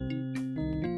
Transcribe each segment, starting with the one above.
Reticulating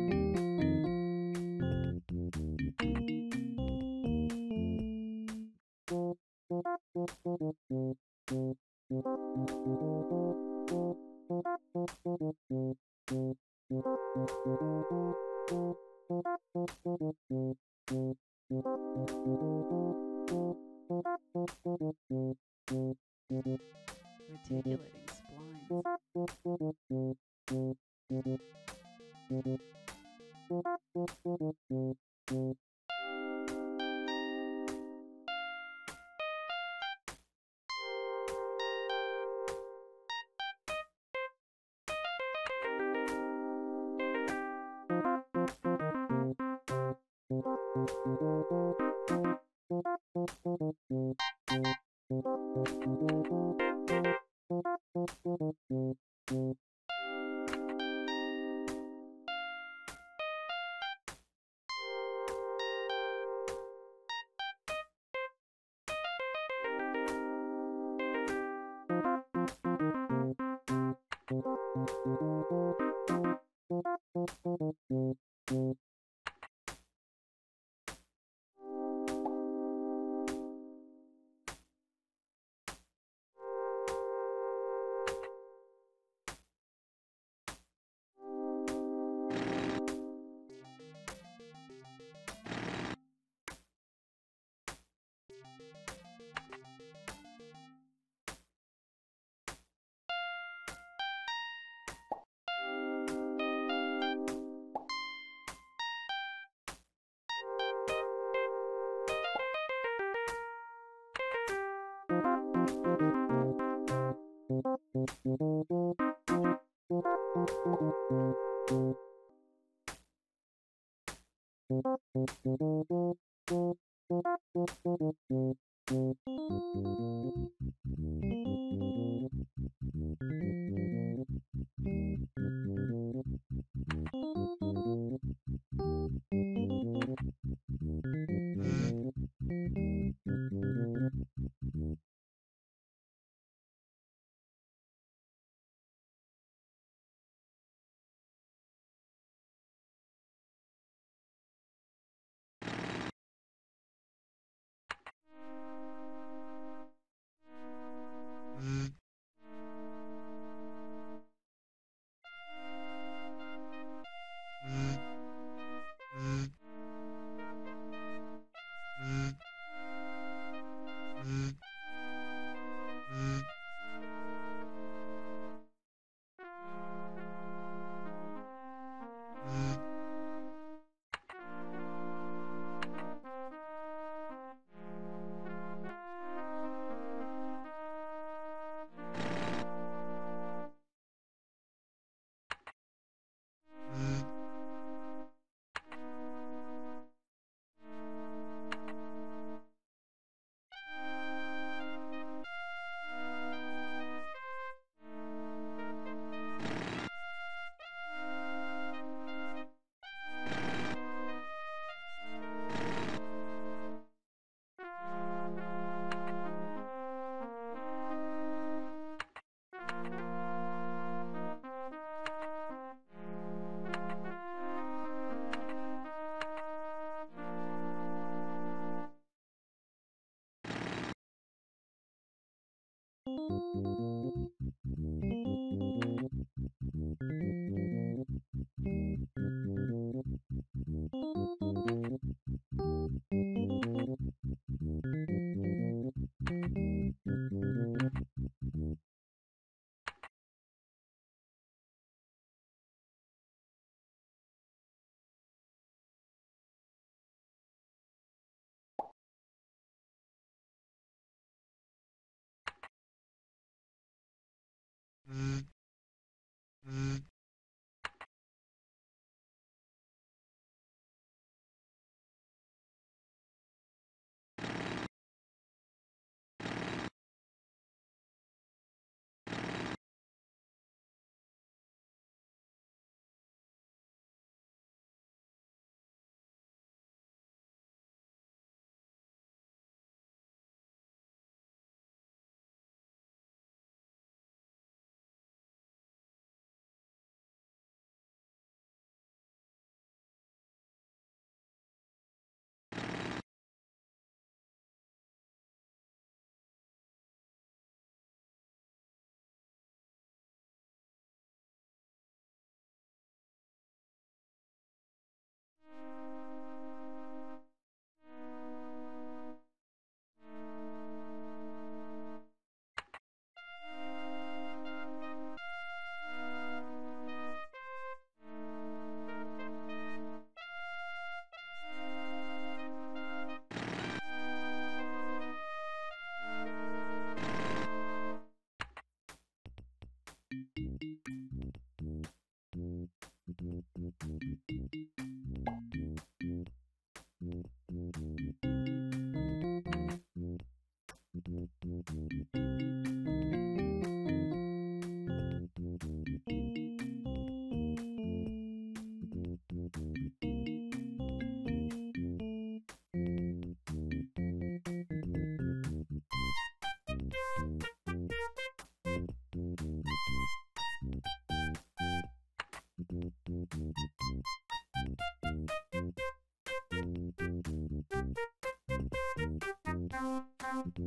Thank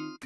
you.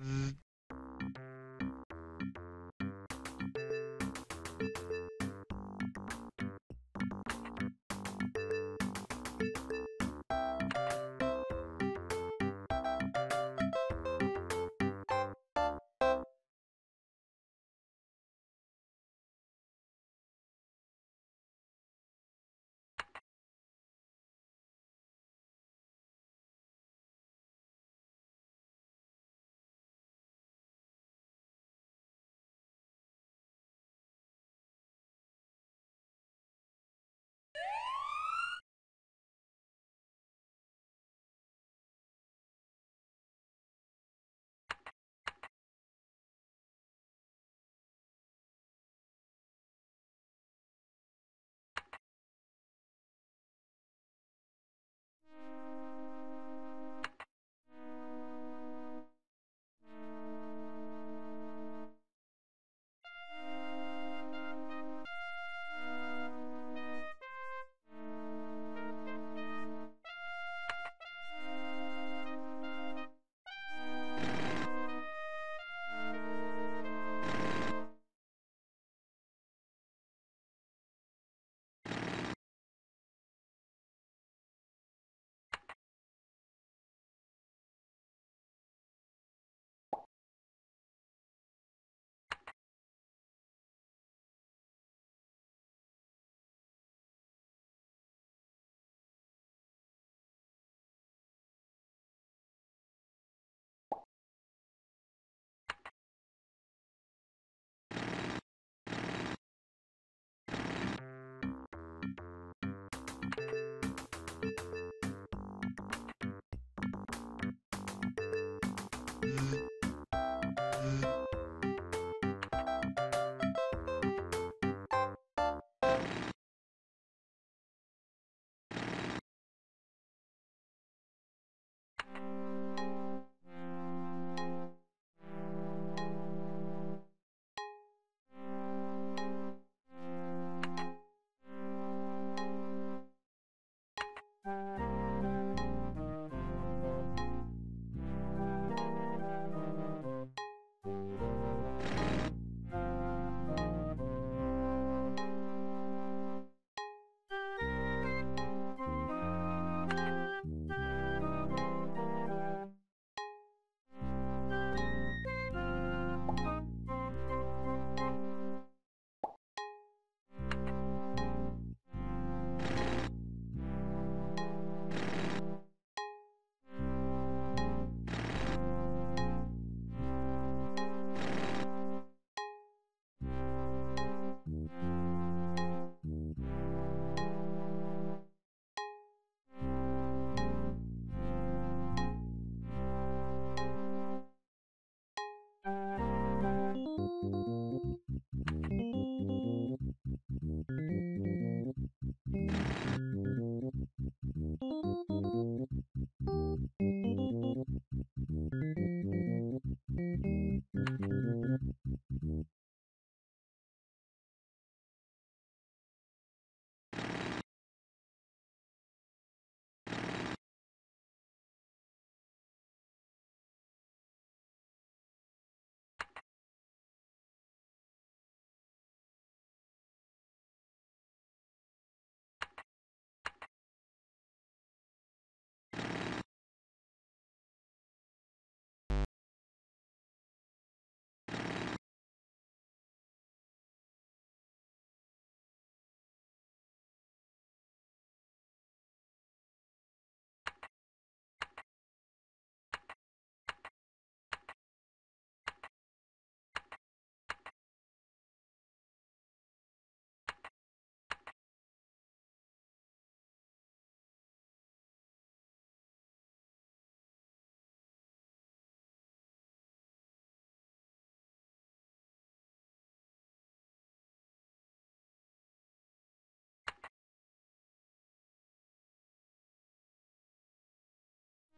th- はあはあはあはあ。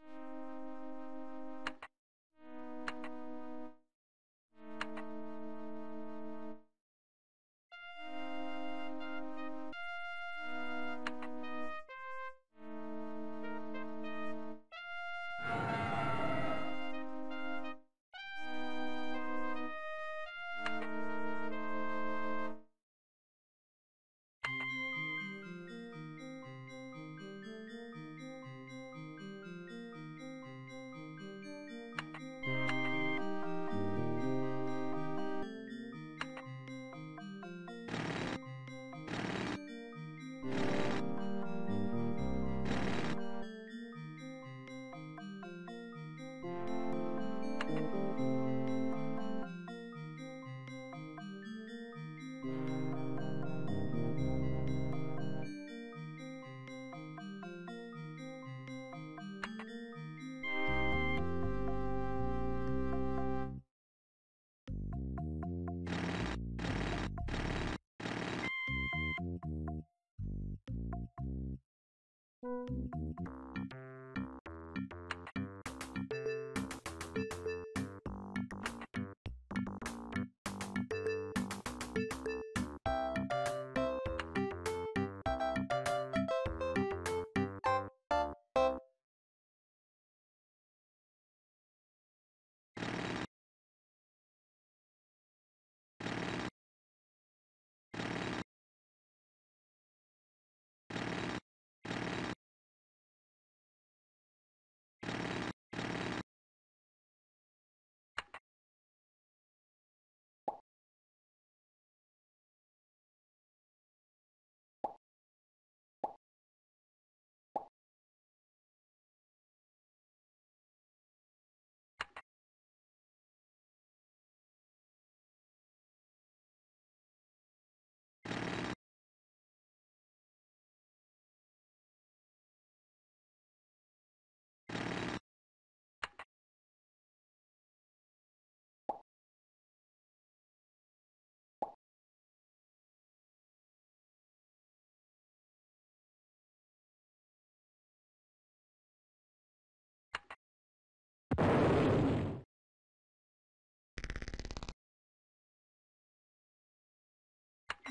Thank you.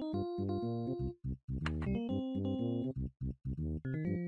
Thank you.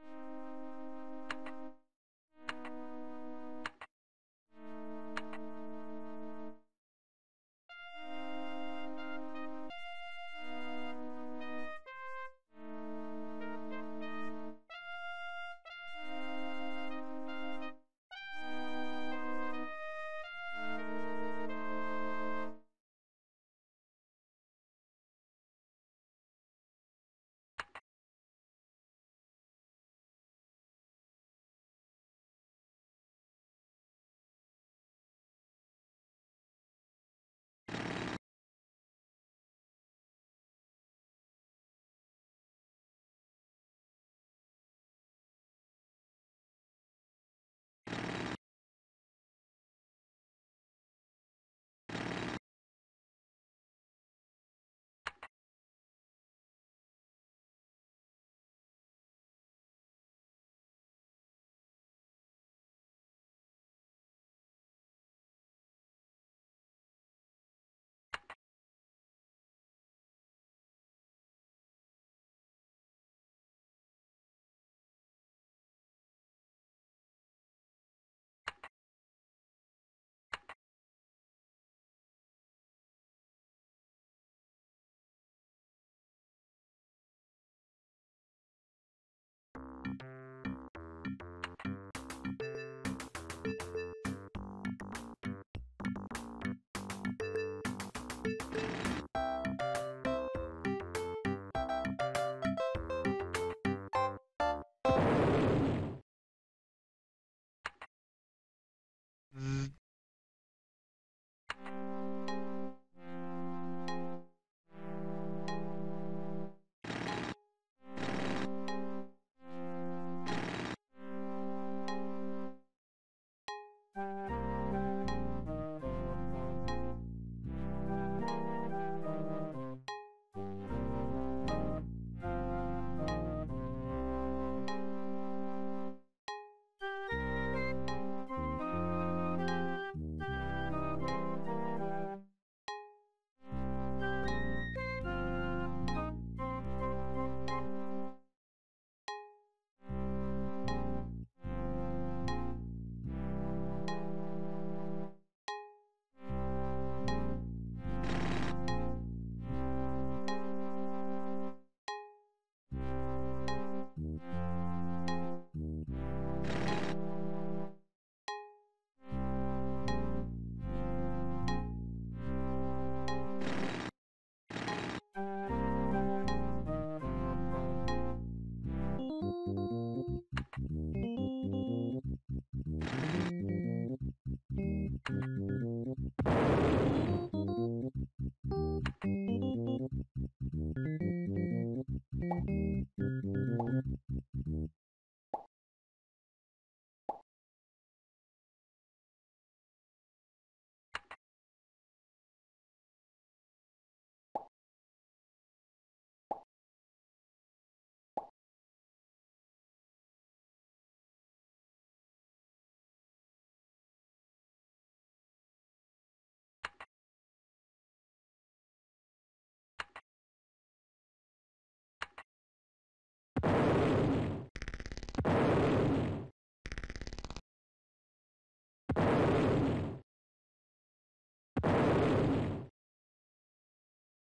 Thank you.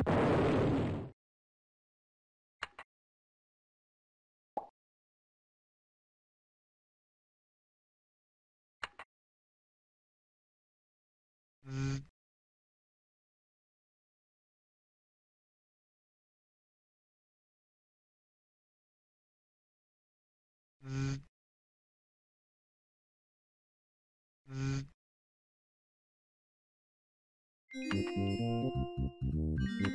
Z Z Z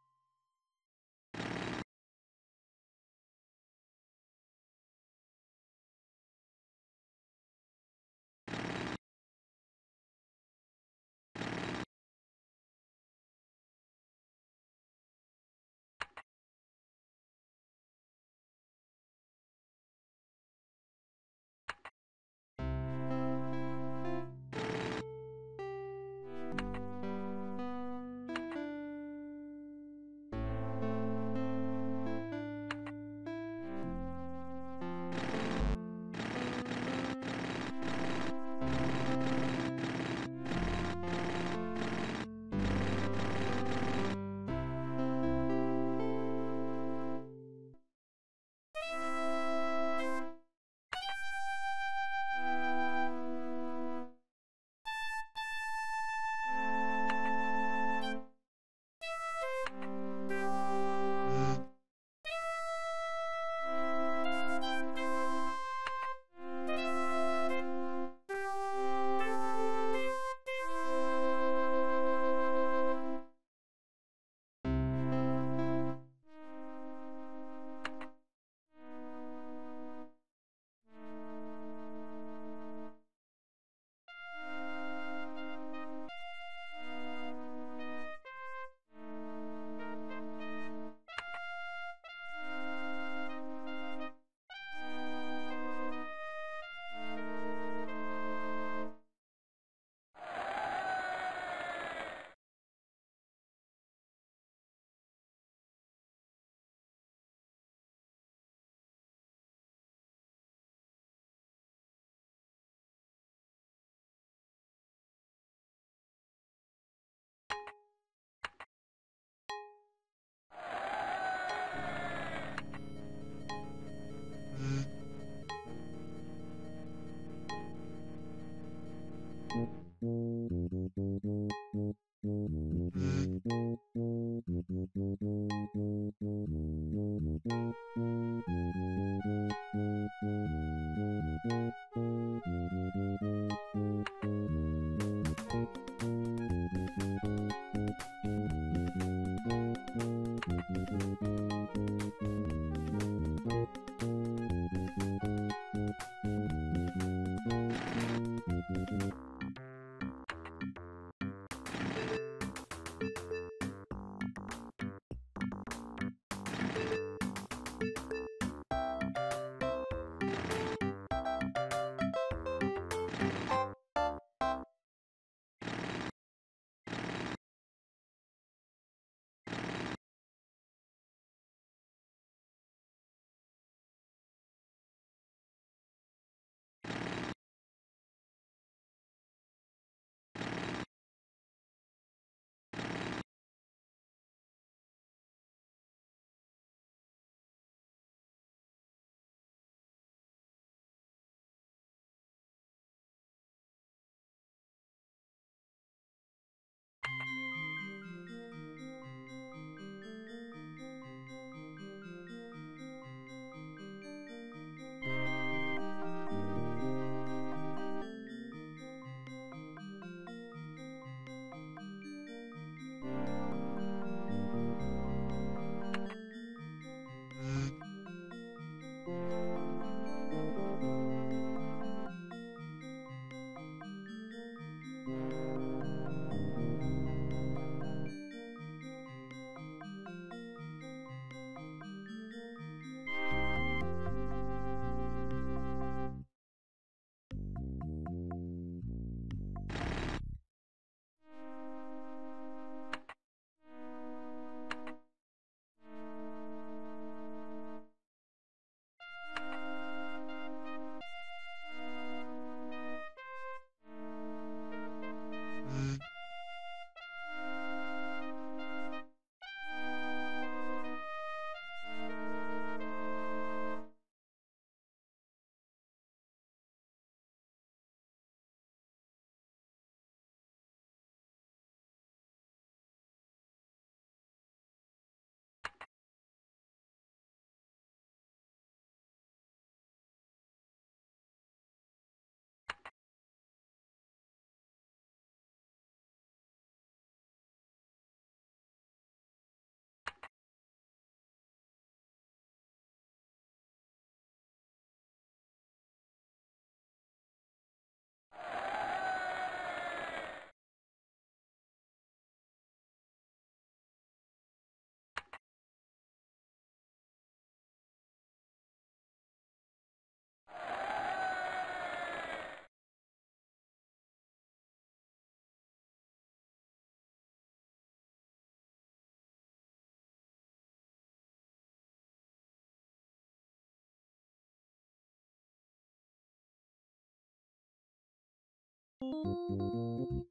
Música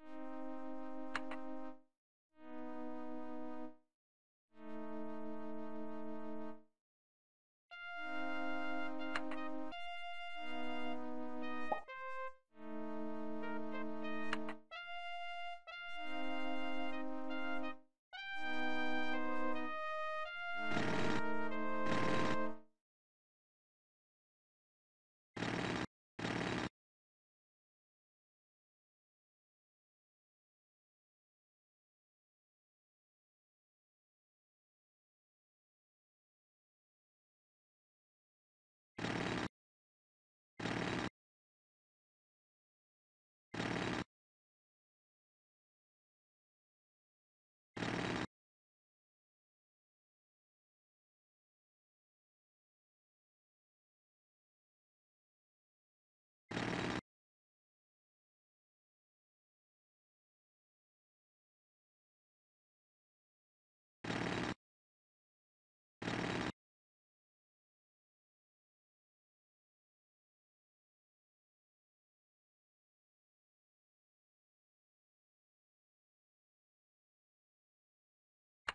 Thank you.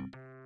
you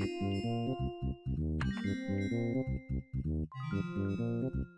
Thank you.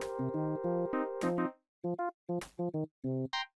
どっちだっけ?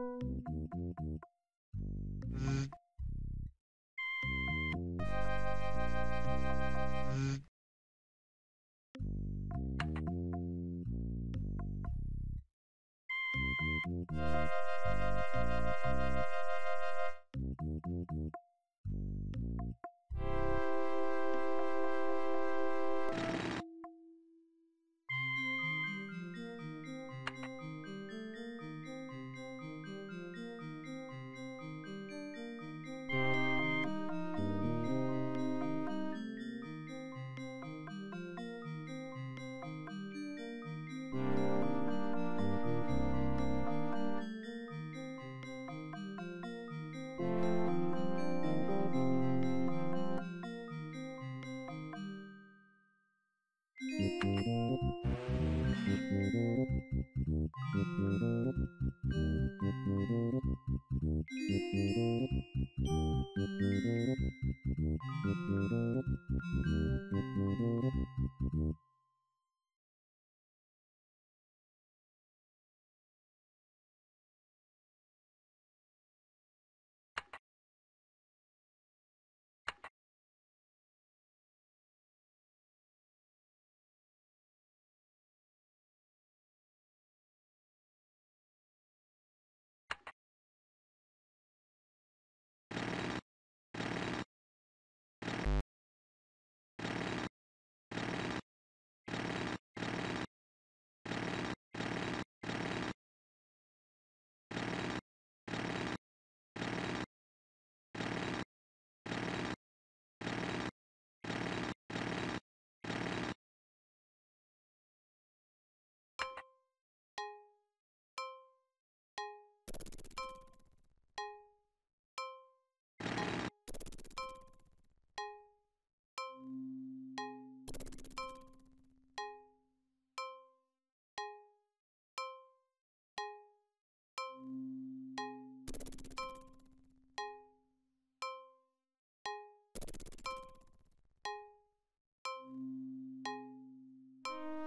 どどど。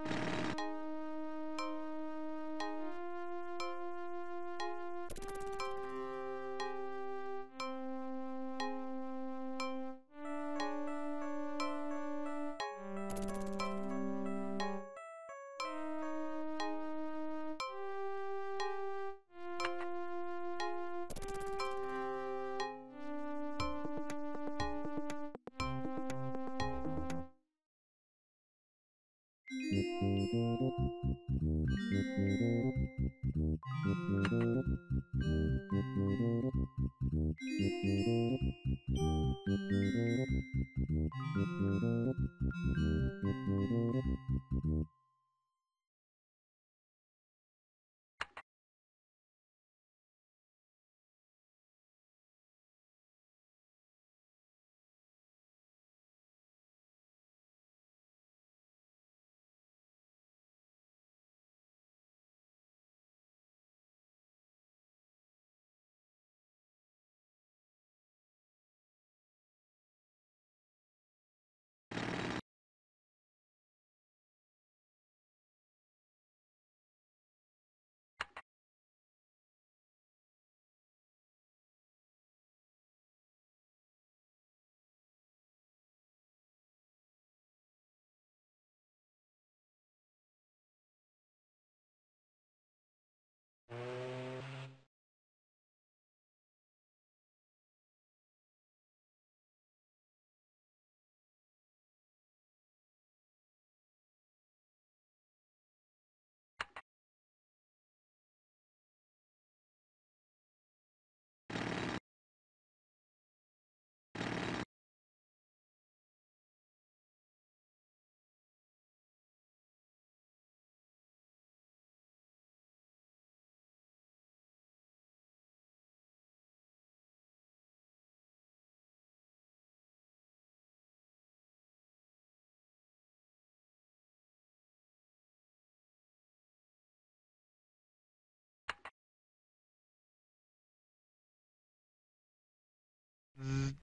you th-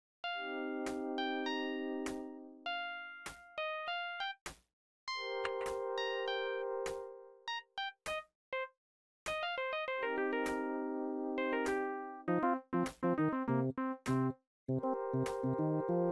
you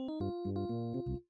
ピッ!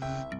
you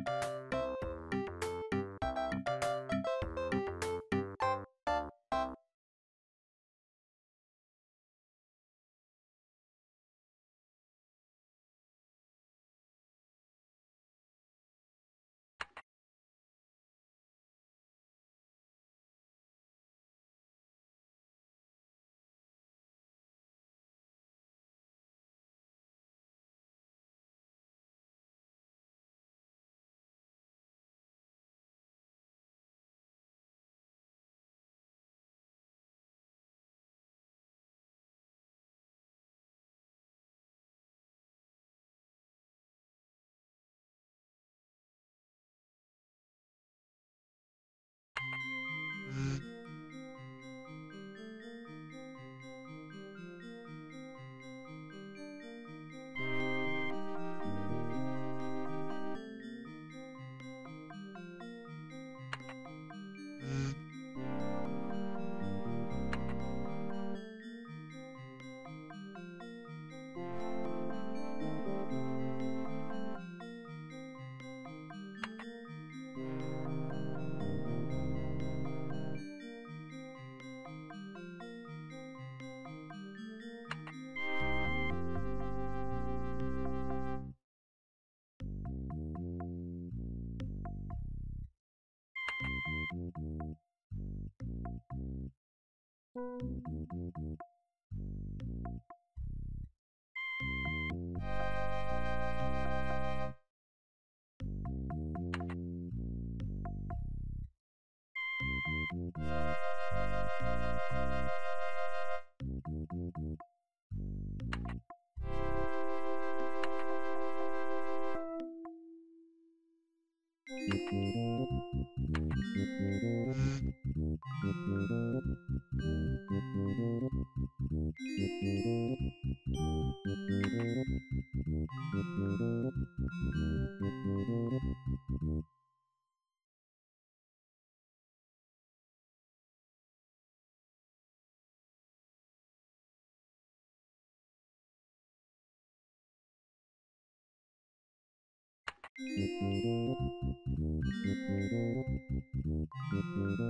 Thank you.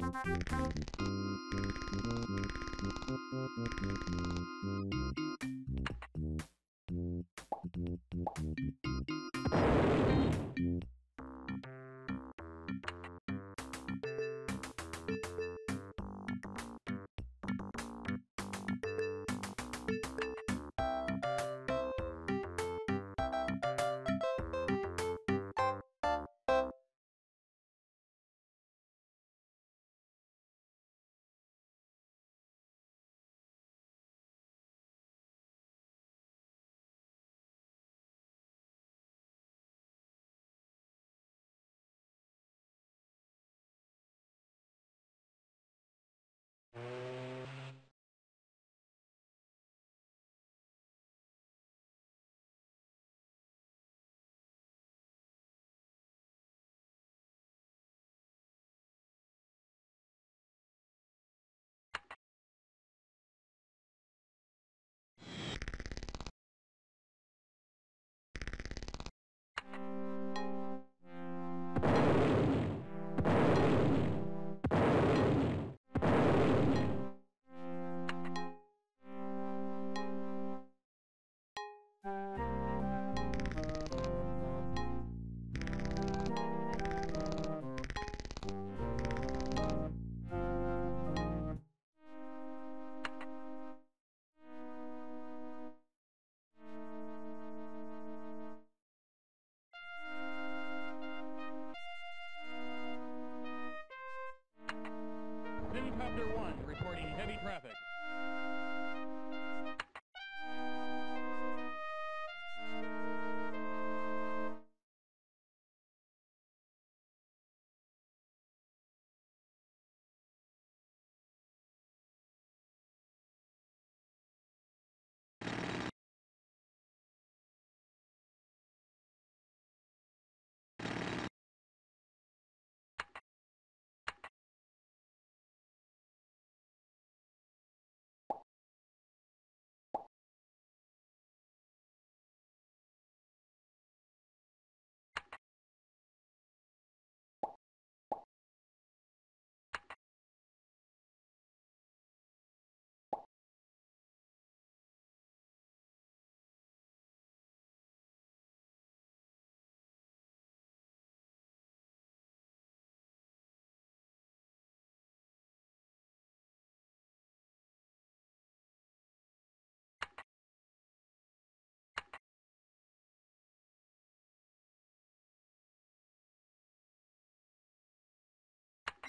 Thank you.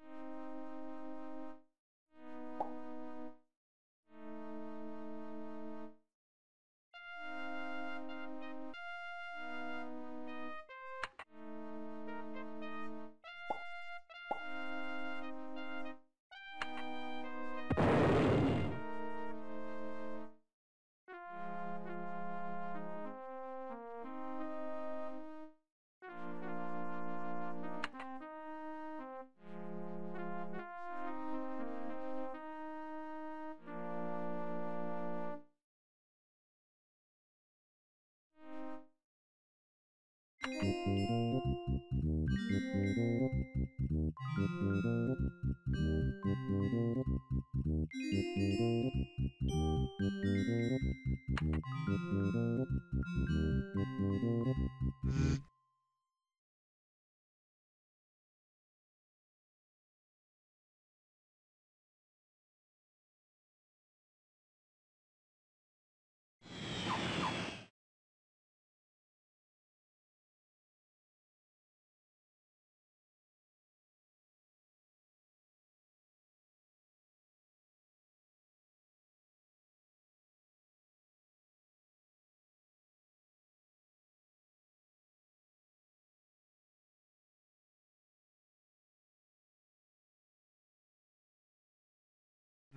おい!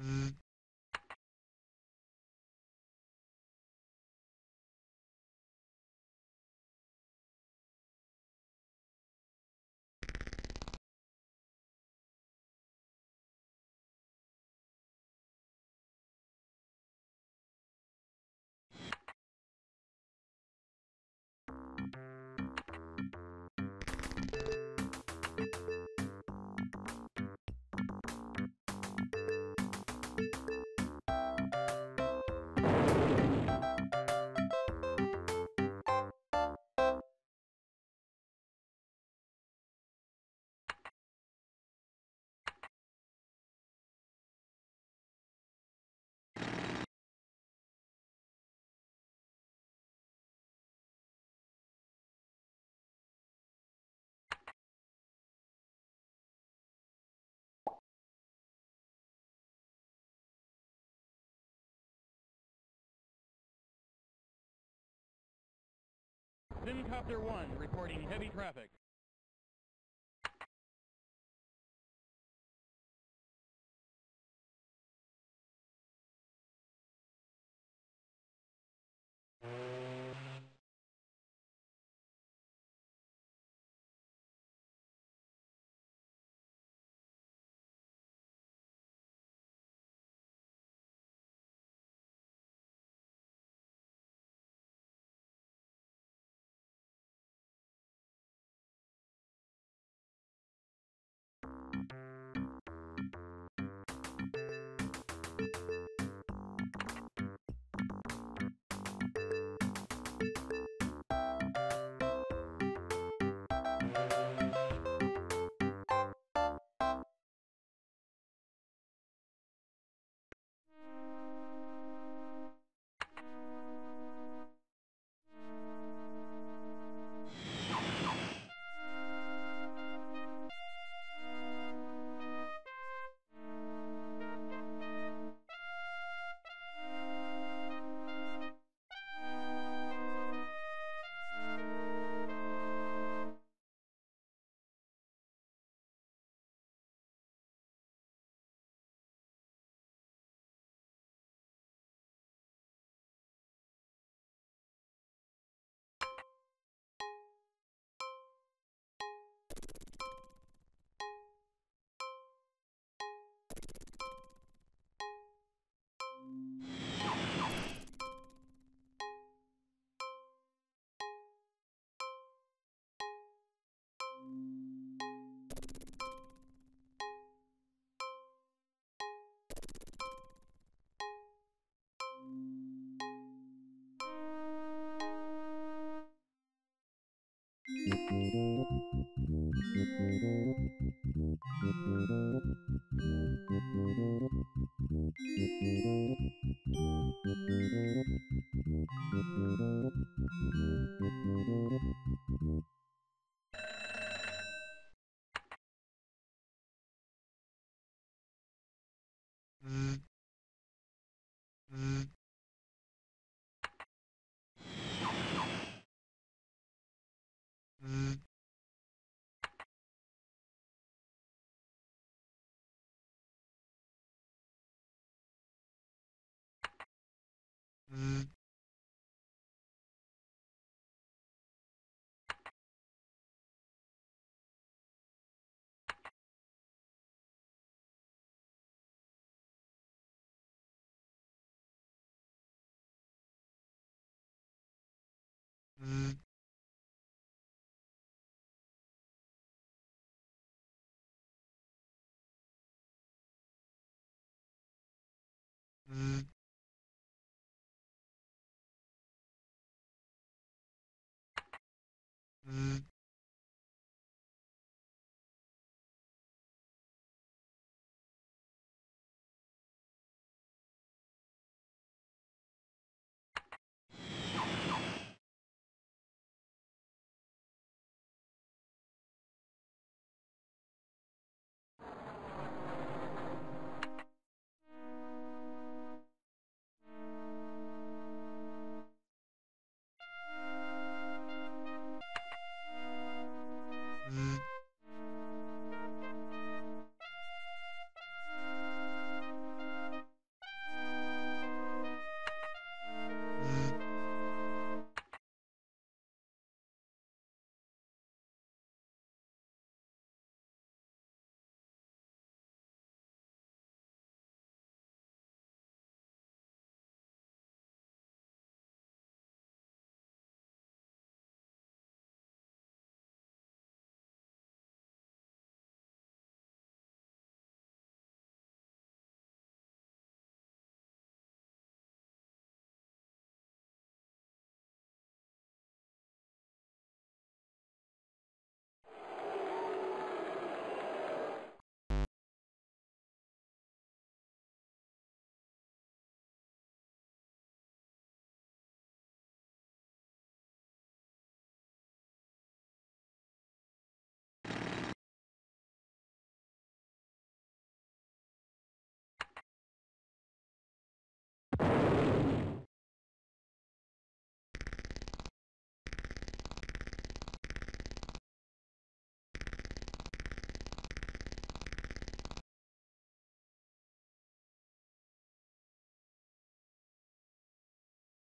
うんうん。Helicopter 1 reporting heavy traffic. th- th-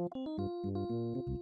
Mm-hmm.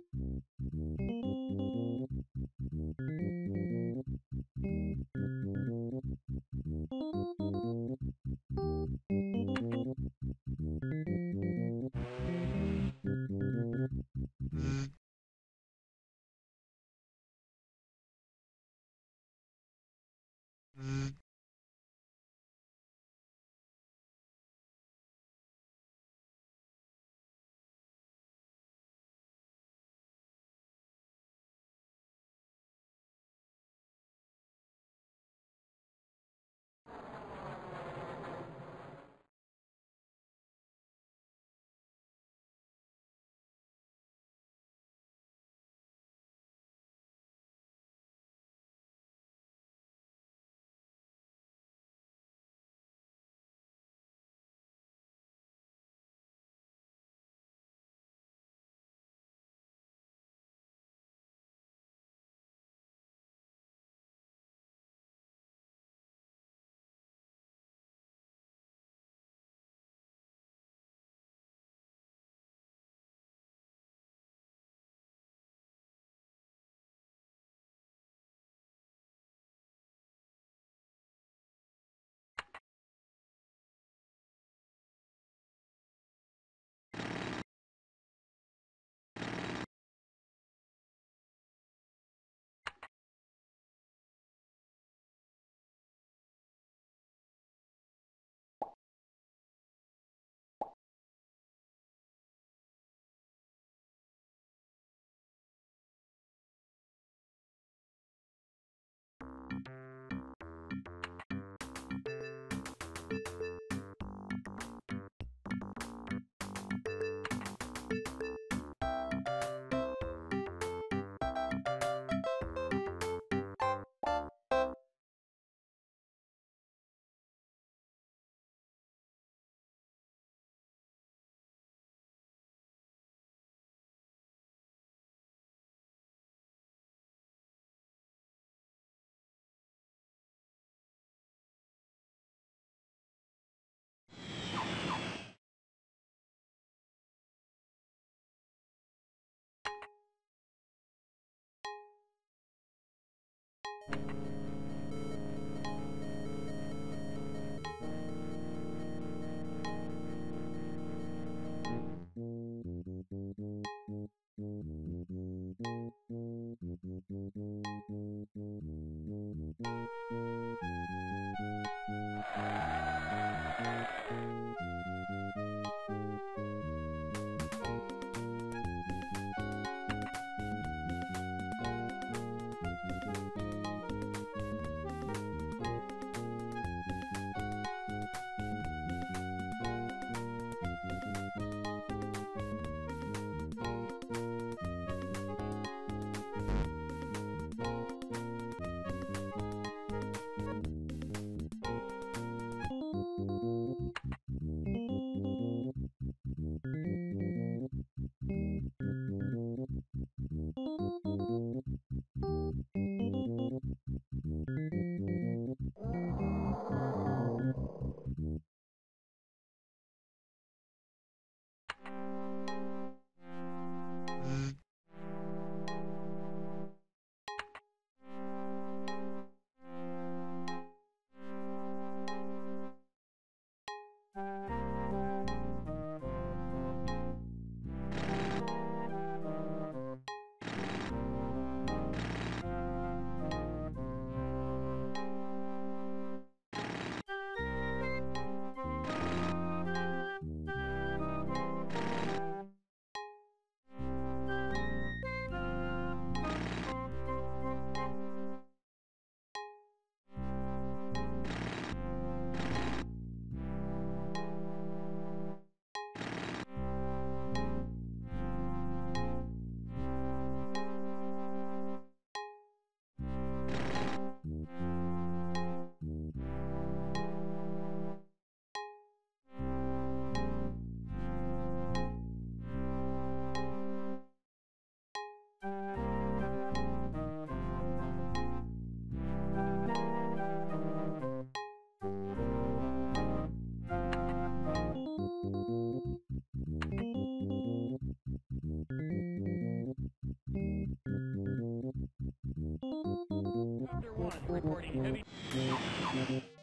Reporting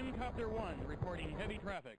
heavy. Simcopter 1 reporting heavy traffic.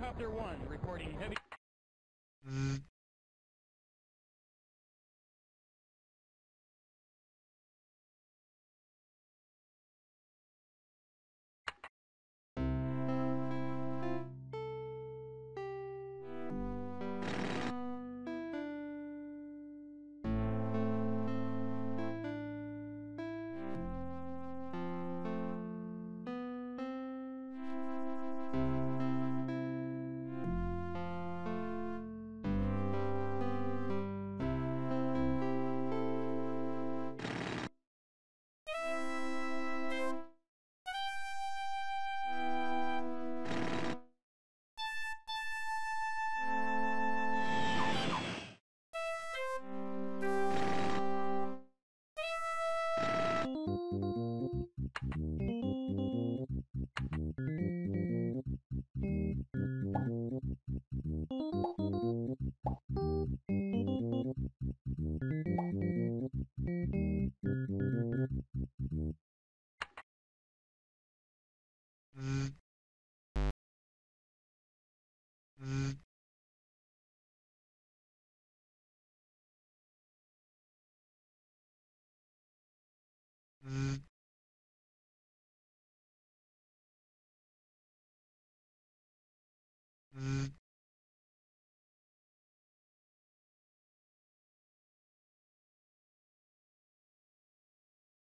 Simcopter 1 reporting heavy.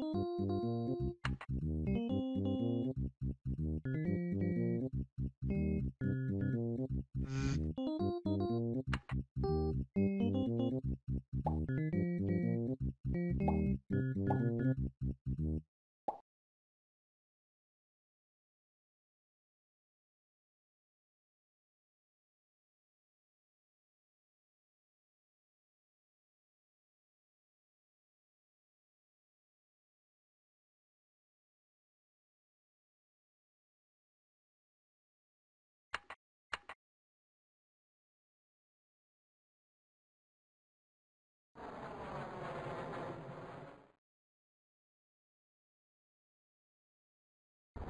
Thank you.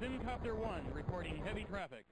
Simcopter 1 reporting heavy traffic.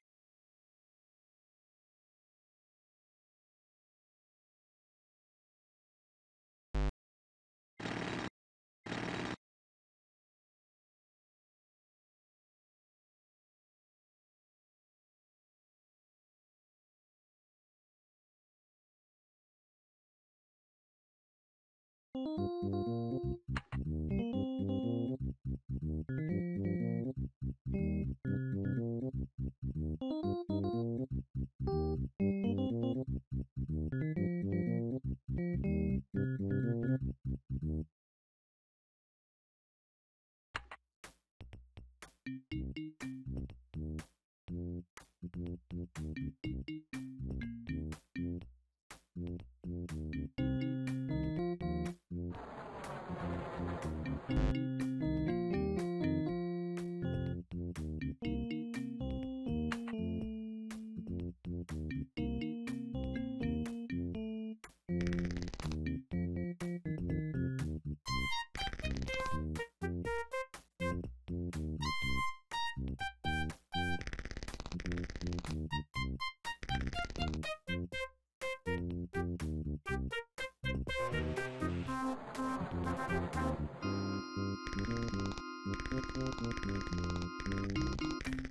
Thank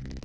you.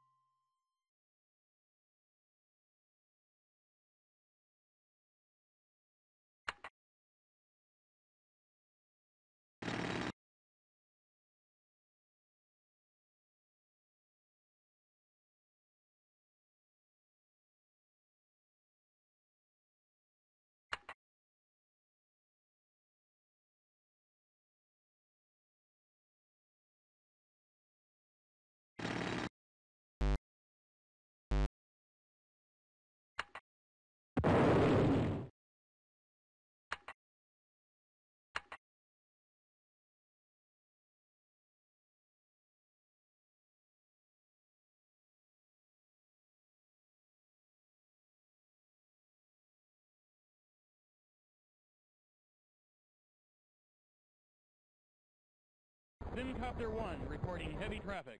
Simcopter 1 reporting heavy traffic.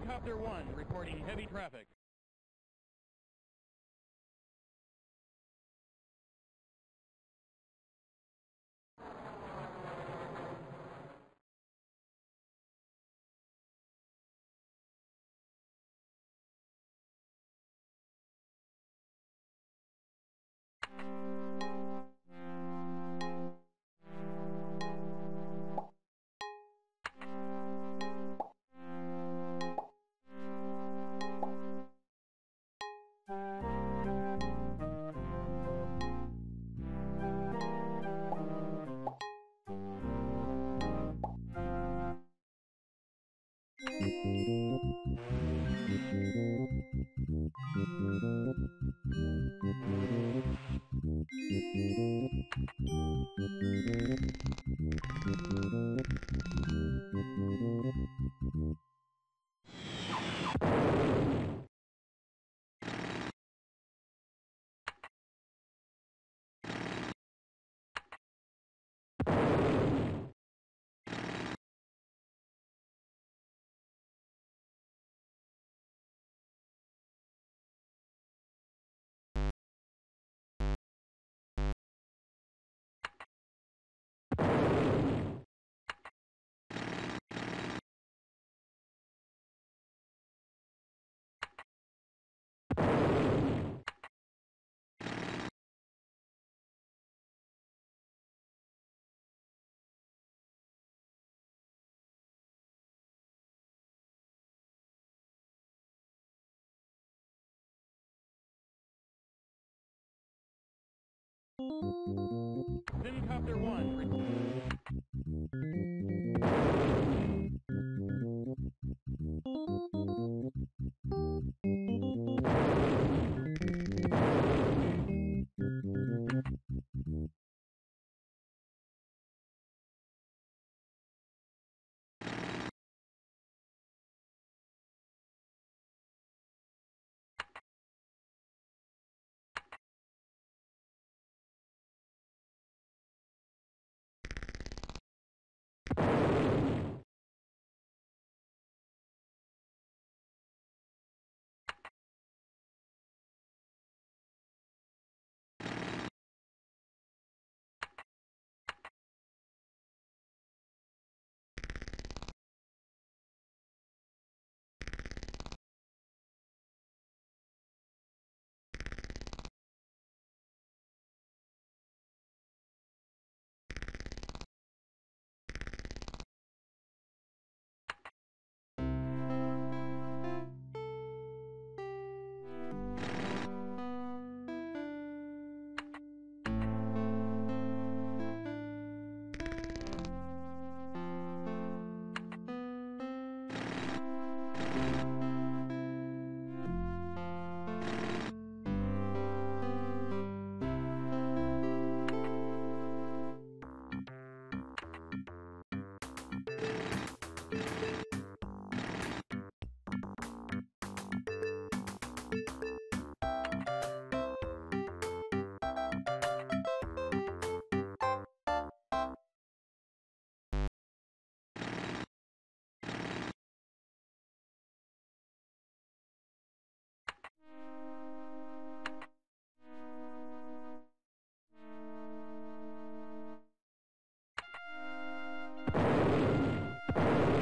Simcopter 1 reporting heavy traffic. Simcopter 1 you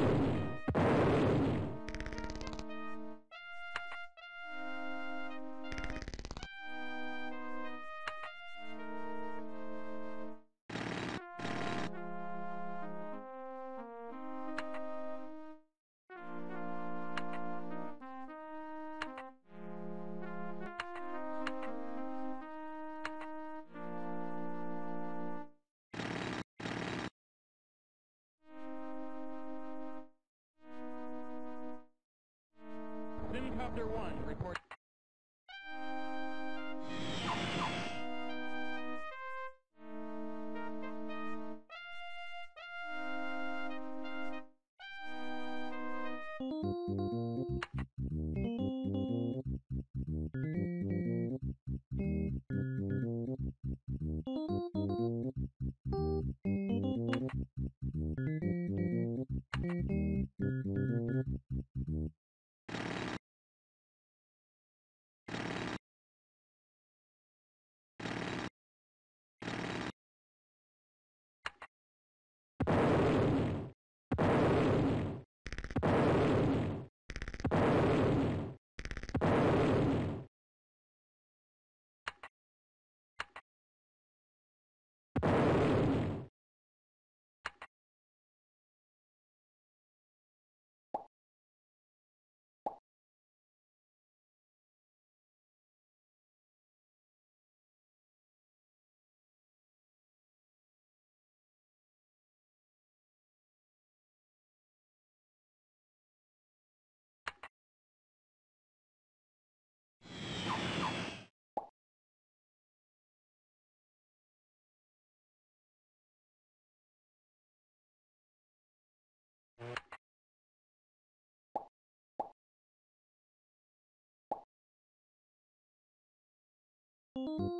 Thank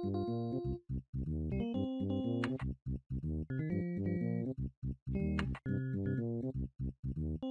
you.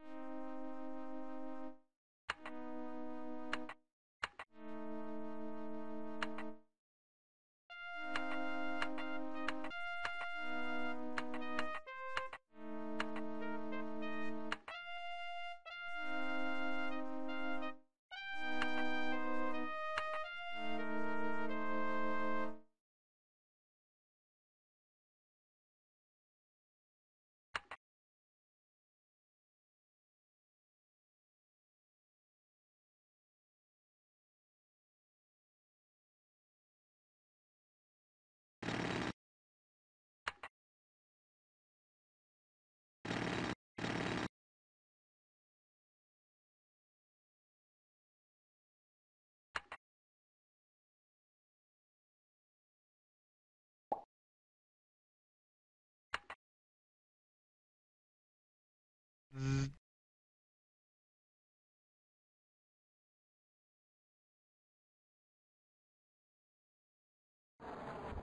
Thank you.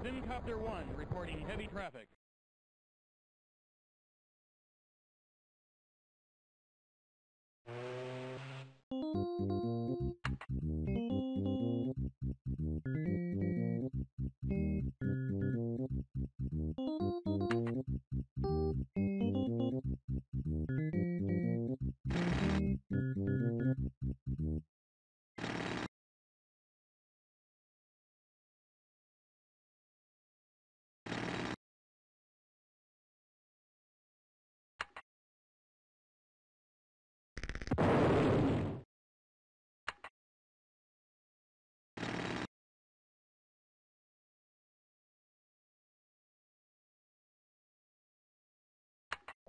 Simcopter 1 reporting heavy traffic.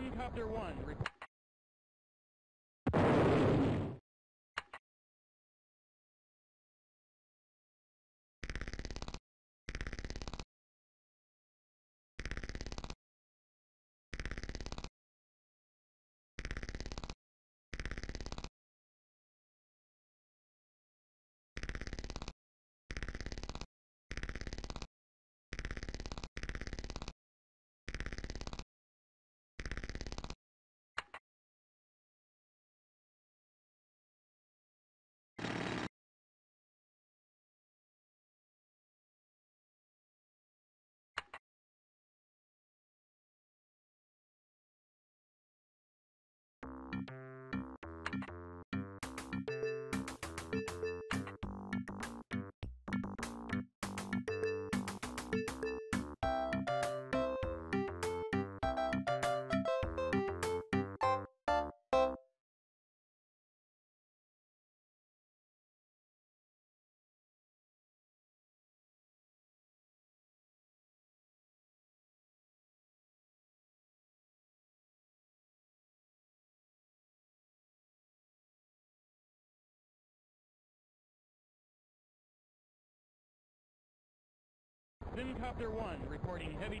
Simcopter 1 report. Simcopter 1 reporting heavy...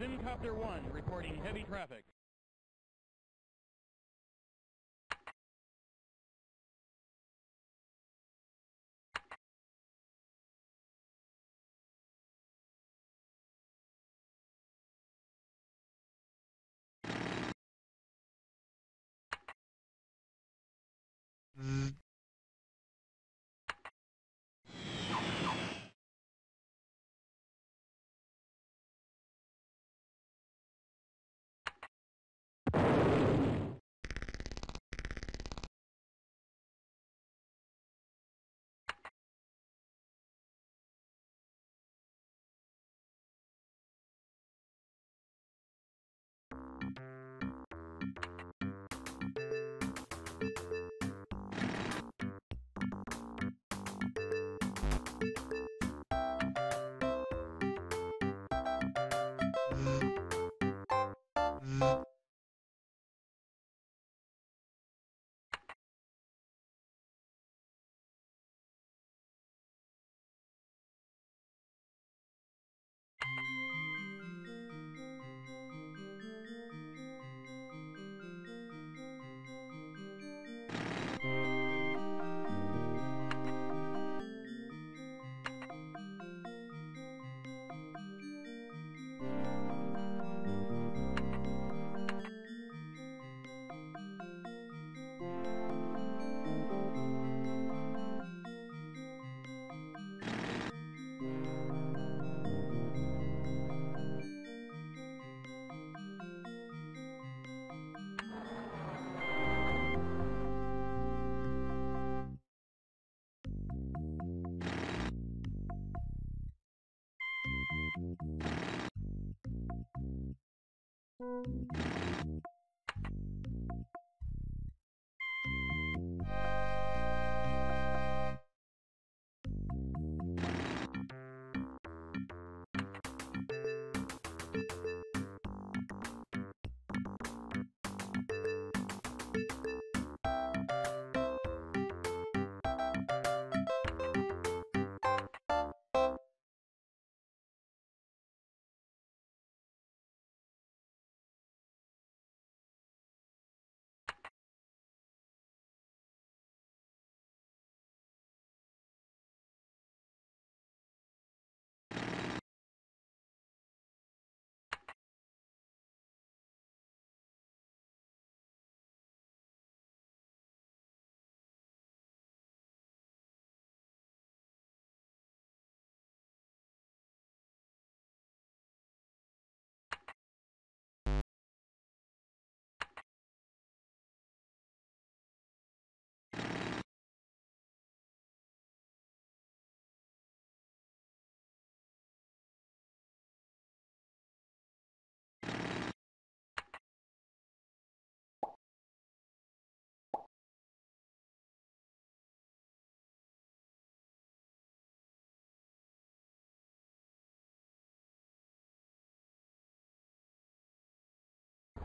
Simcopter 1 reporting heavy traffic.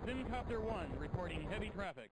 Simcopter 1 reporting heavy traffic.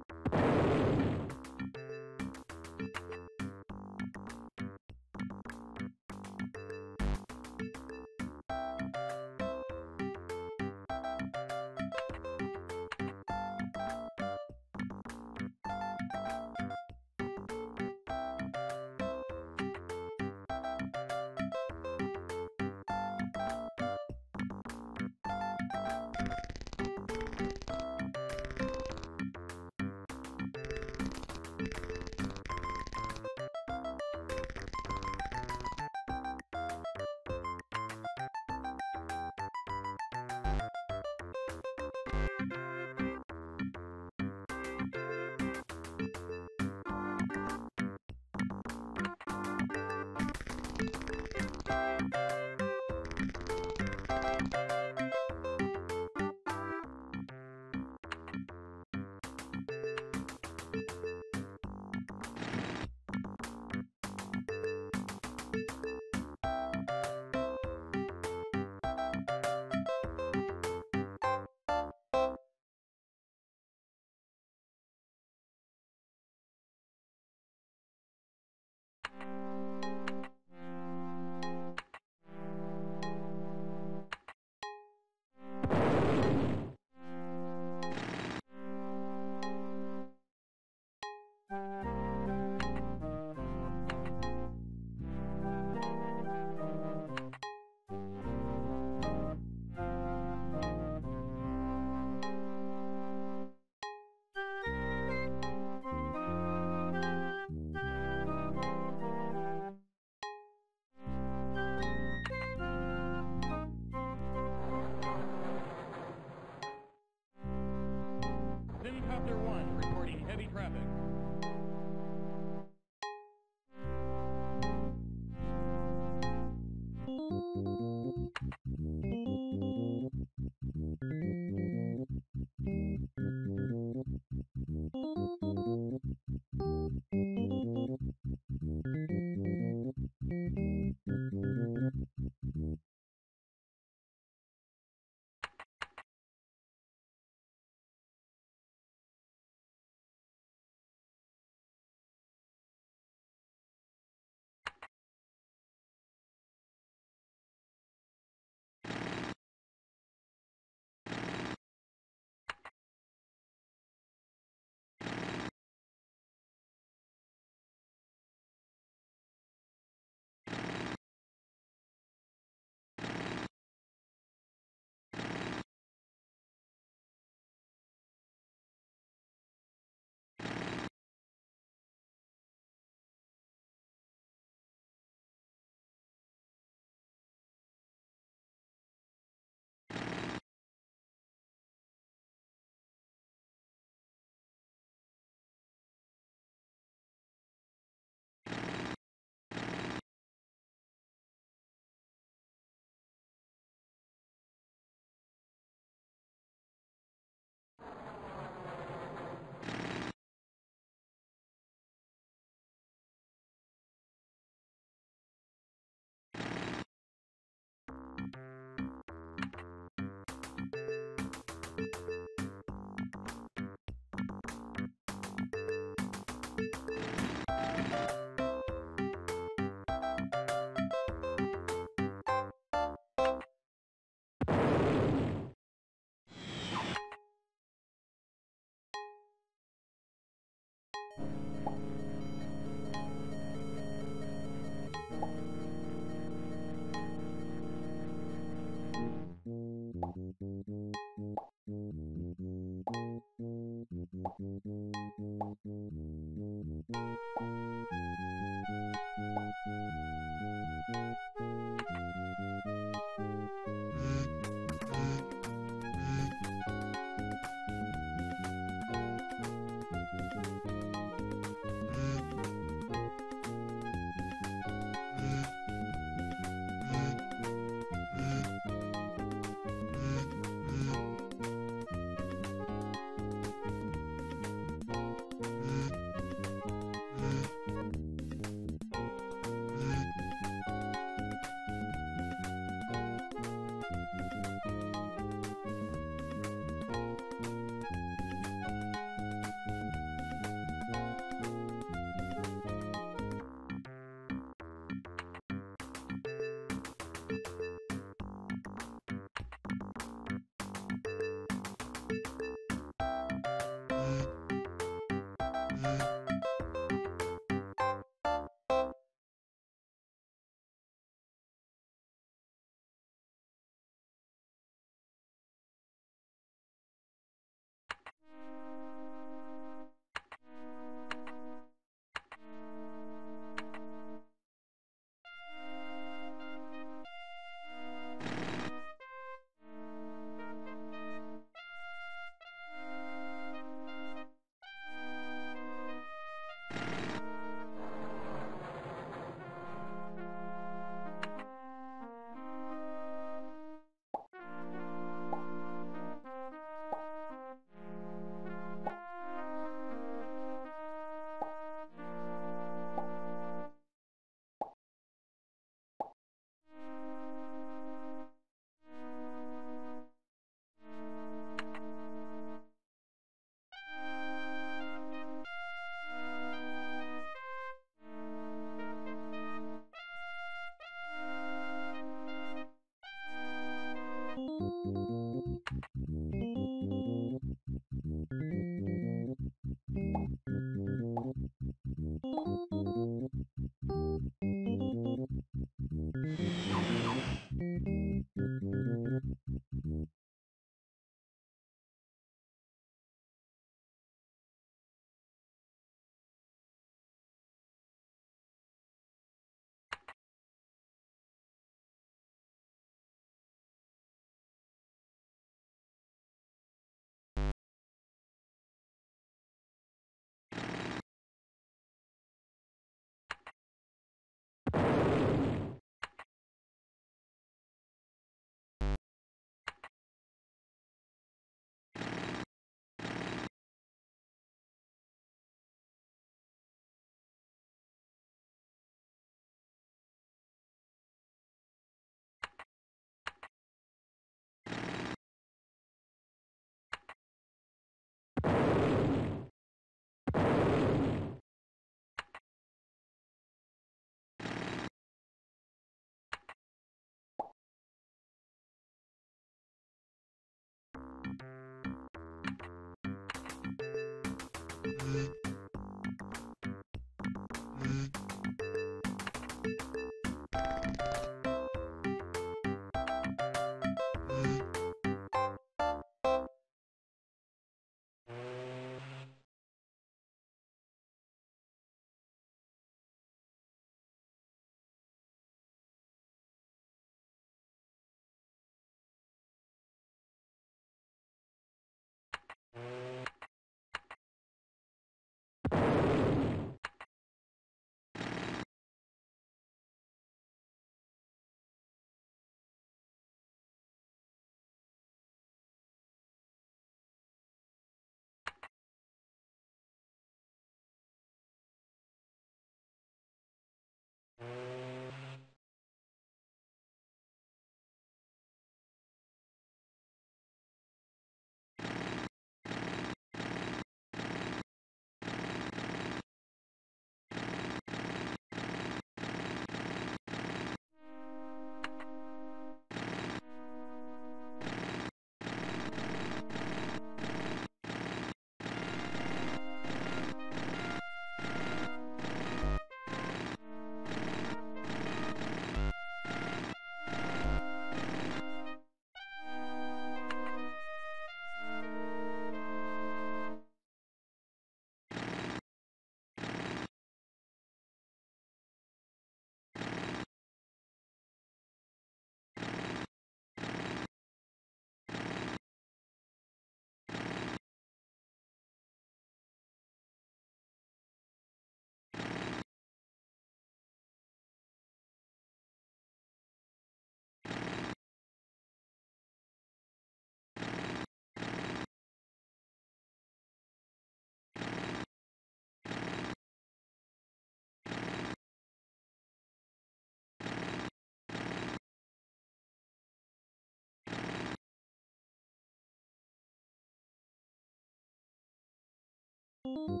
Thank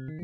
you.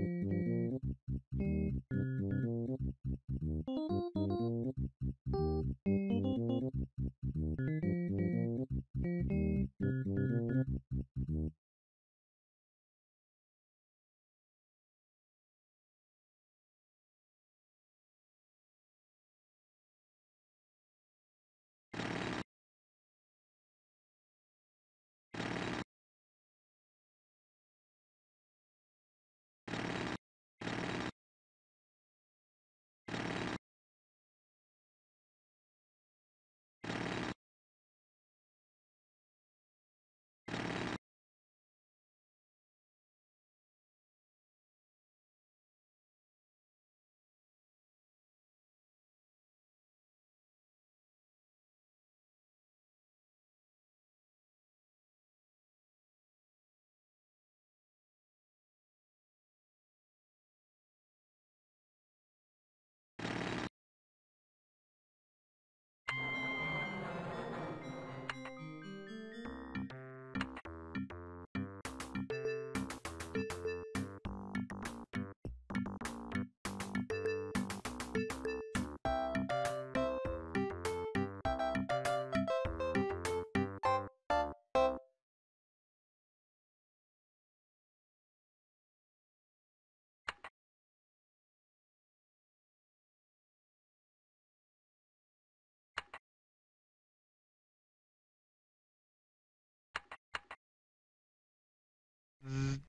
Mm.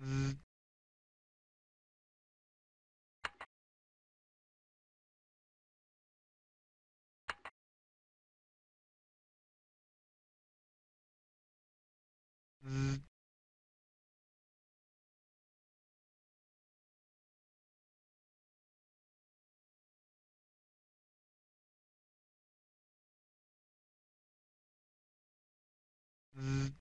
Mm. Mm. Mm.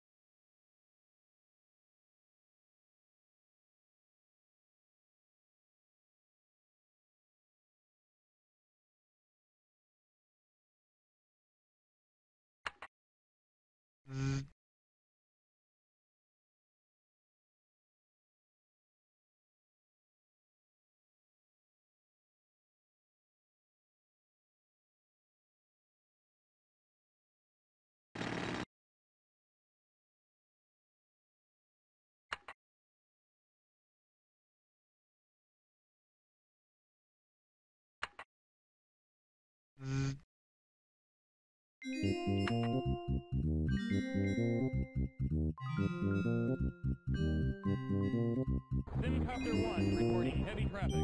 Simcopter 1 reporting heavy traffic.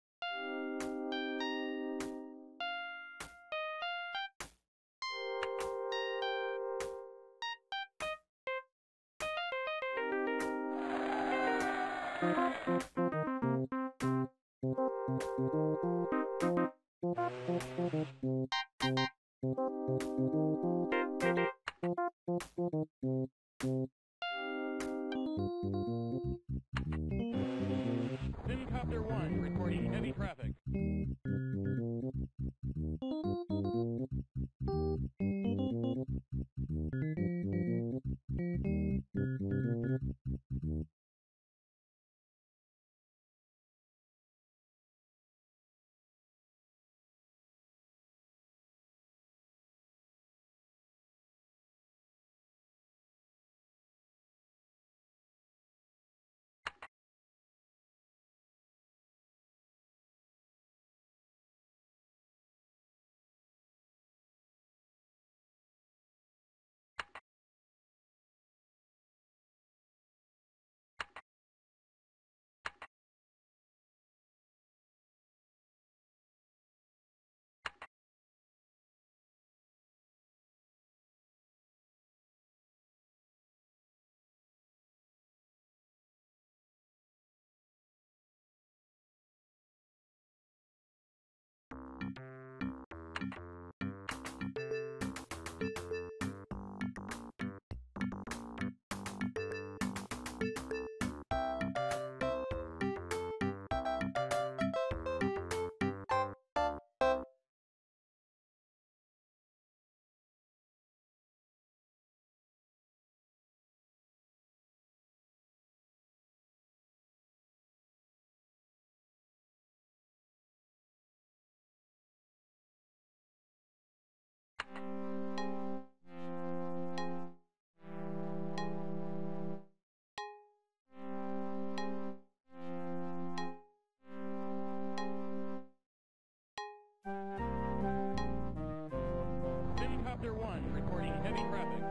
Thank you. Simcopter 1 reporting heavy traffic.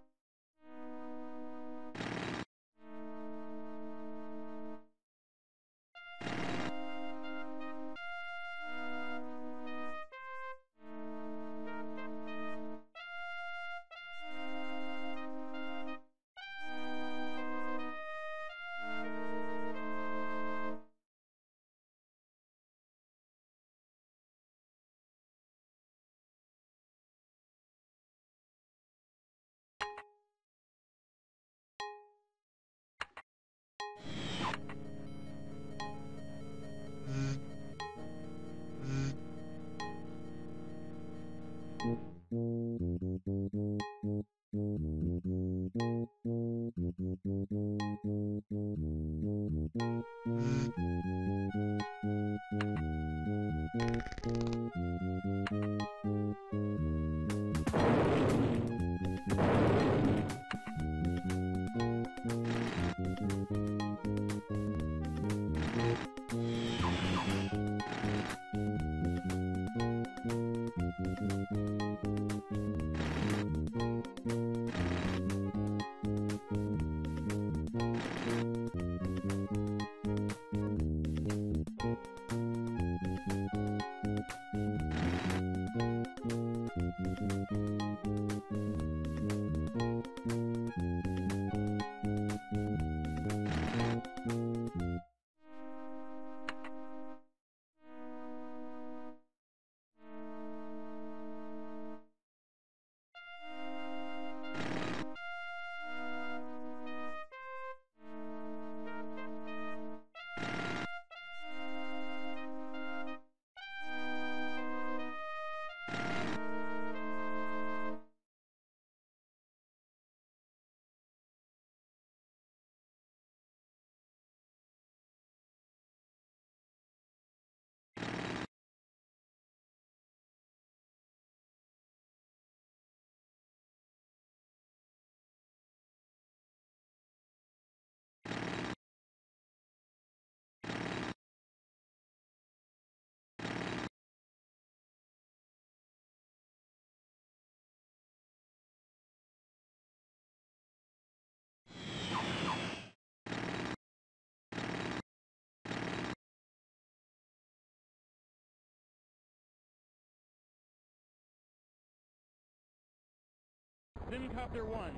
Helicopter 1.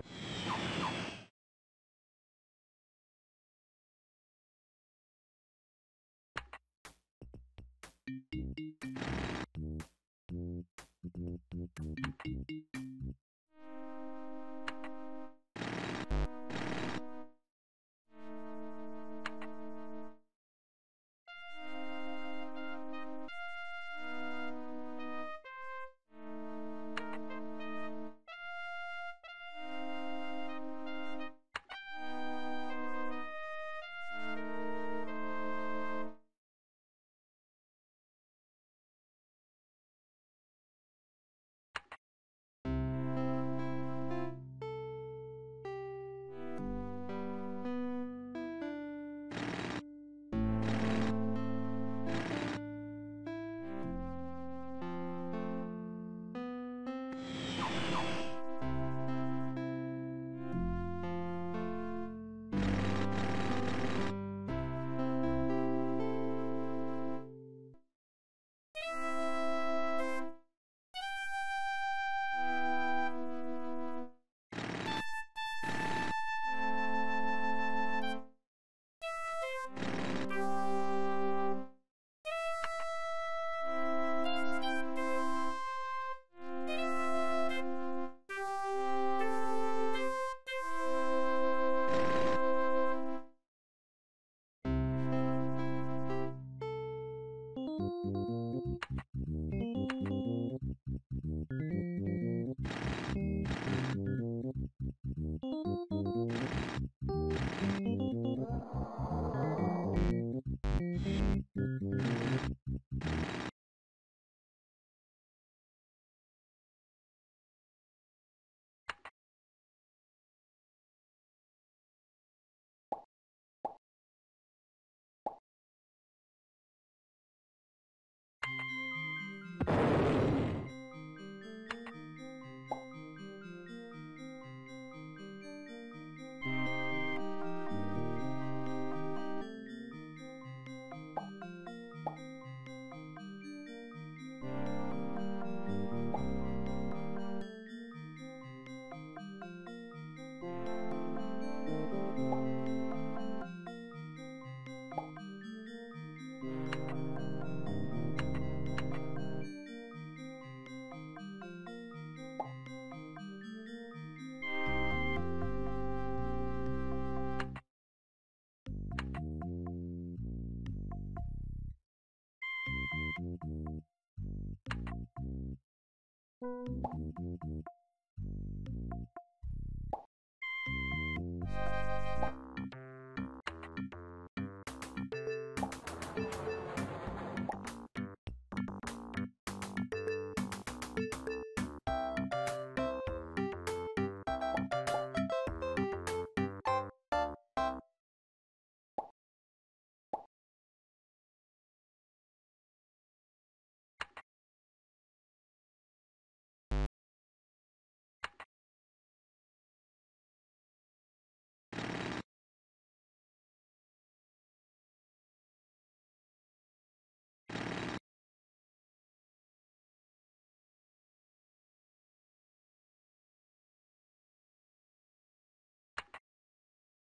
Thank you.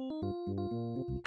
Yeah.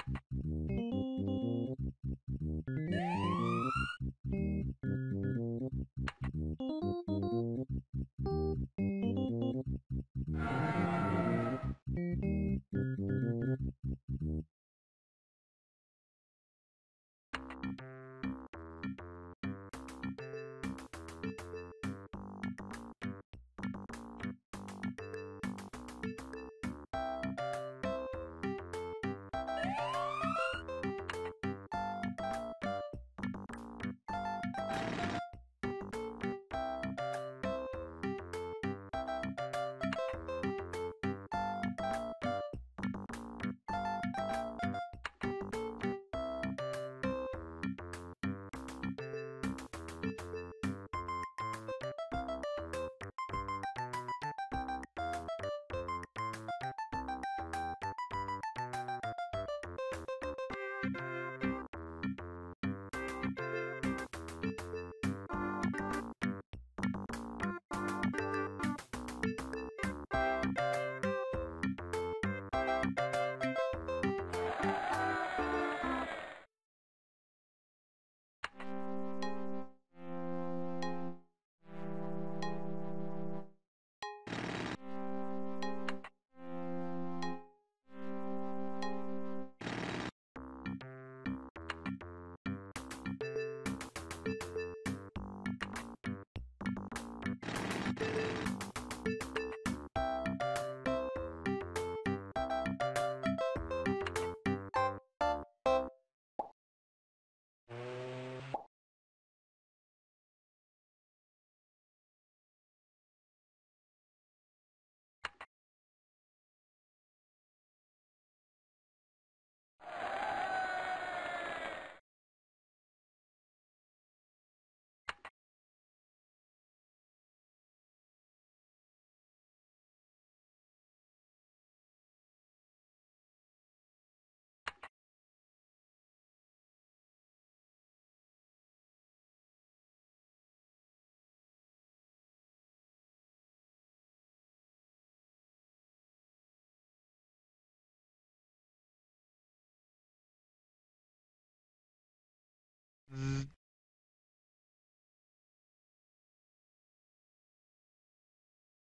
Mm.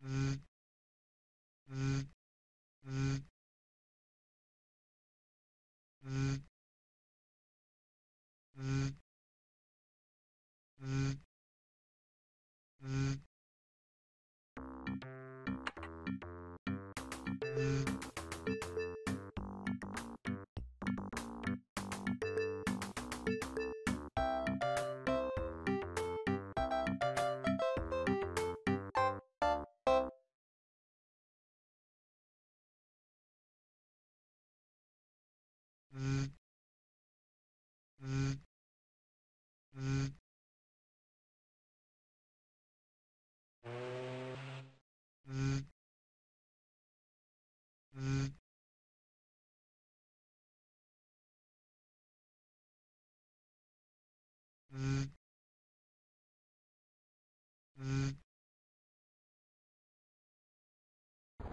th-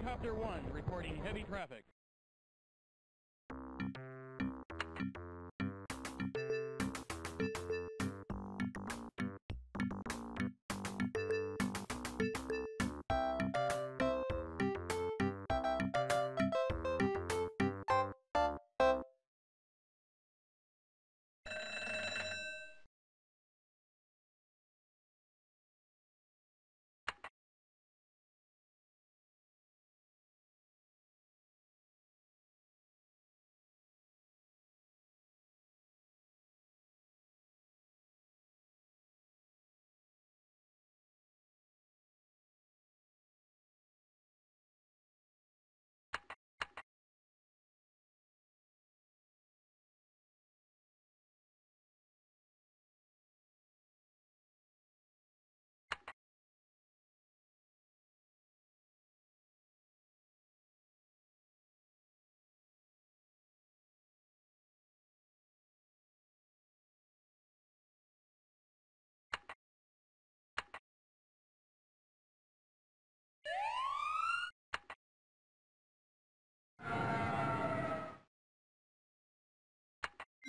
Simcopter 1, reporting heavy traffic.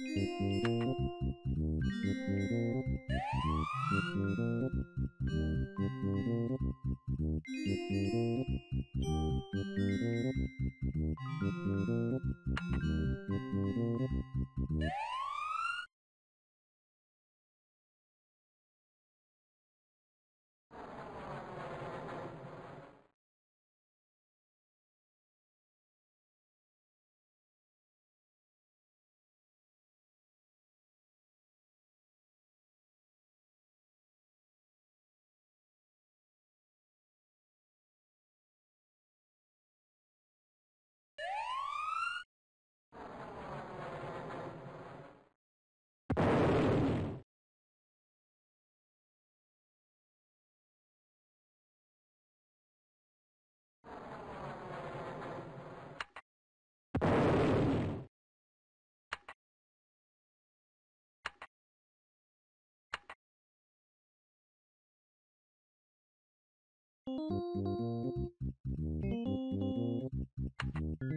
Thank you. Minicopter. zzz,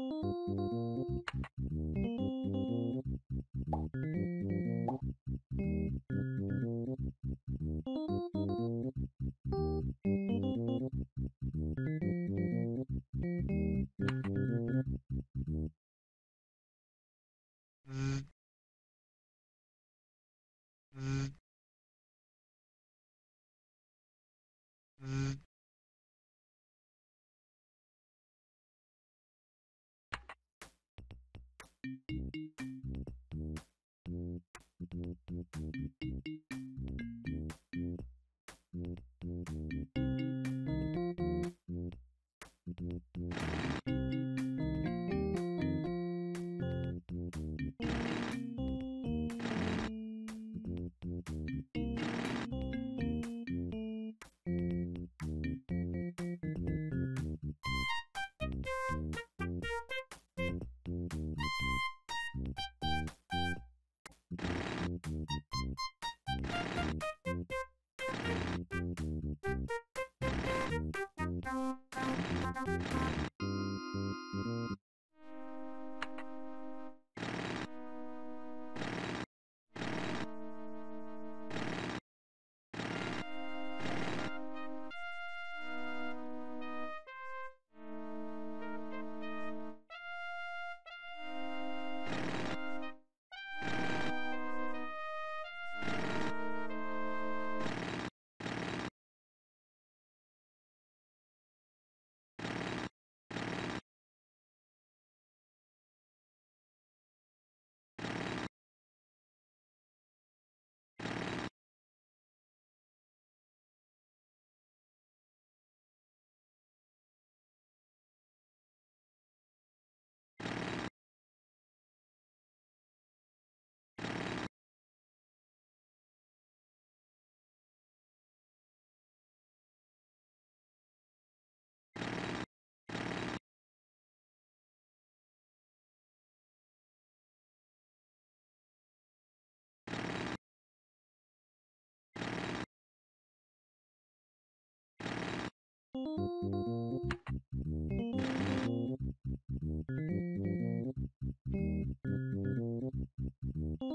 Thank you. Thank you.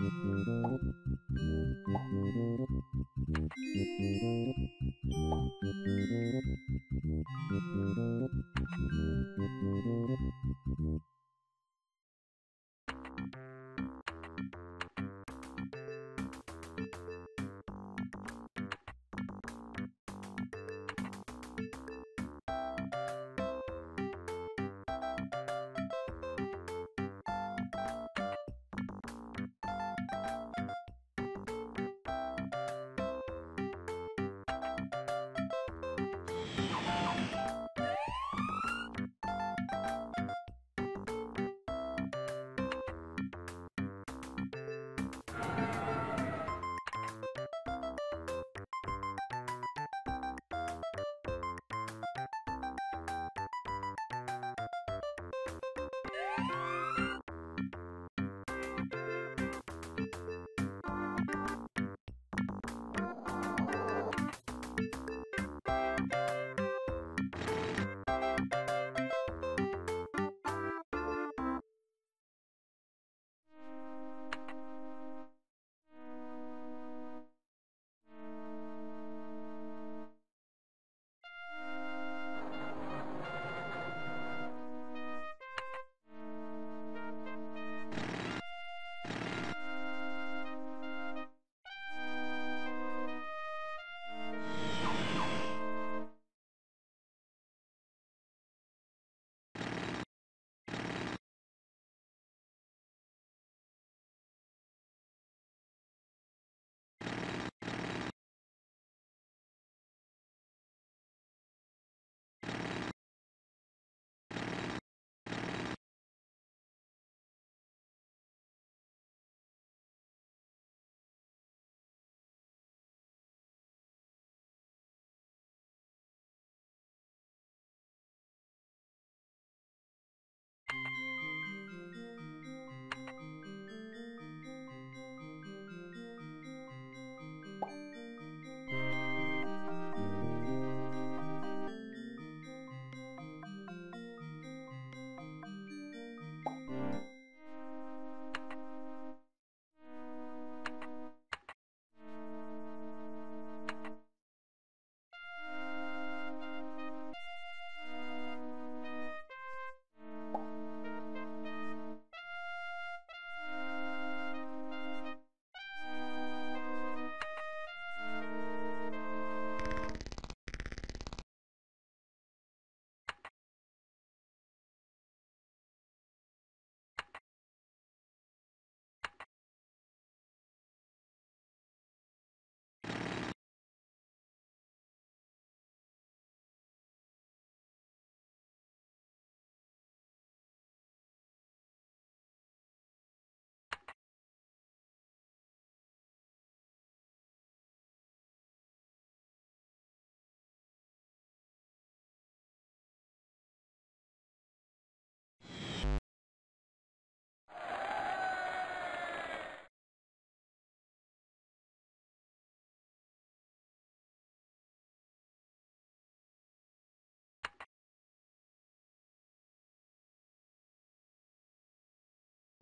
Mm-hmm. Yeah!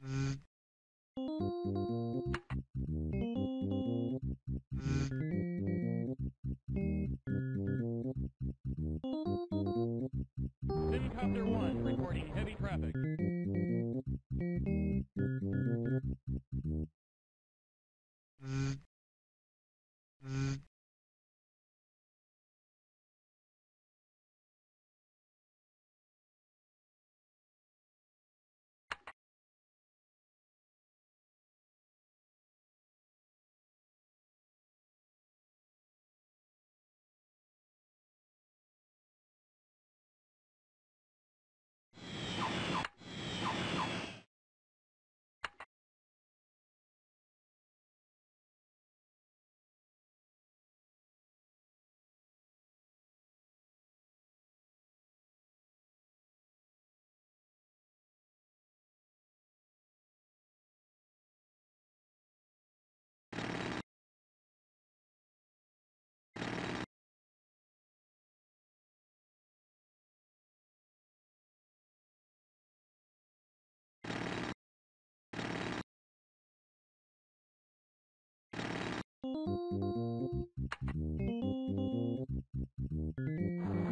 うん。Thank you.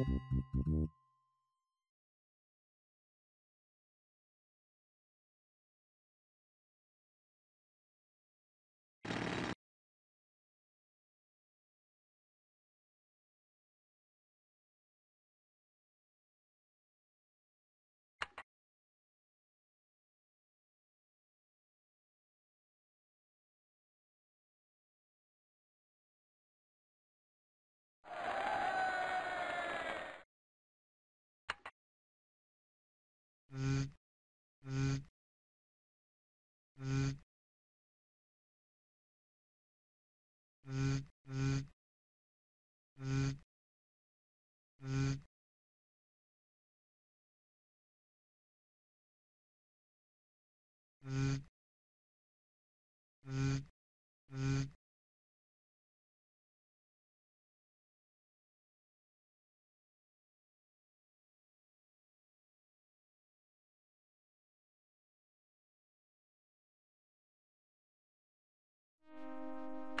あ!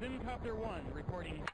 Simcopter 1 reporting.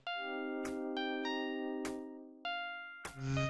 Mm-hmm.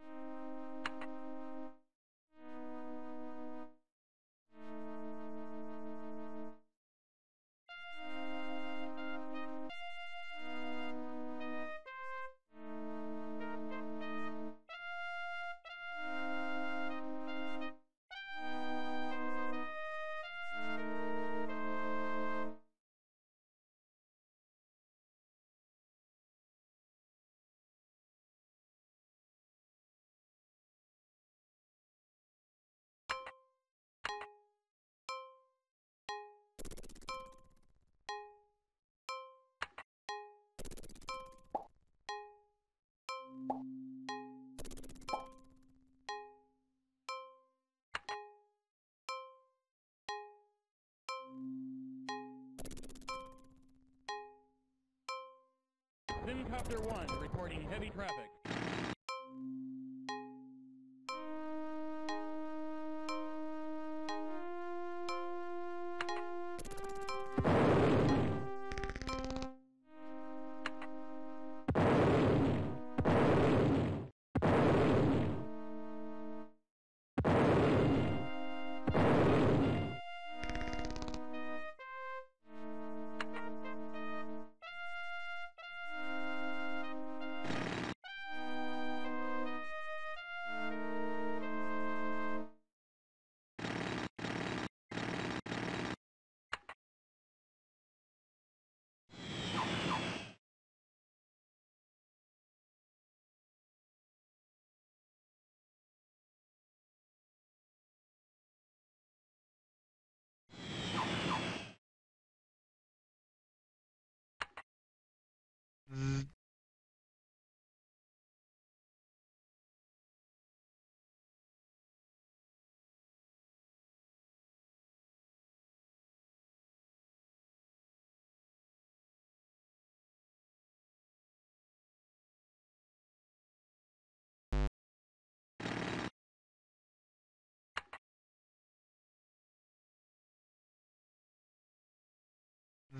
ああ。Simcopter 1 reporting heavy traffic.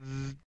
Z.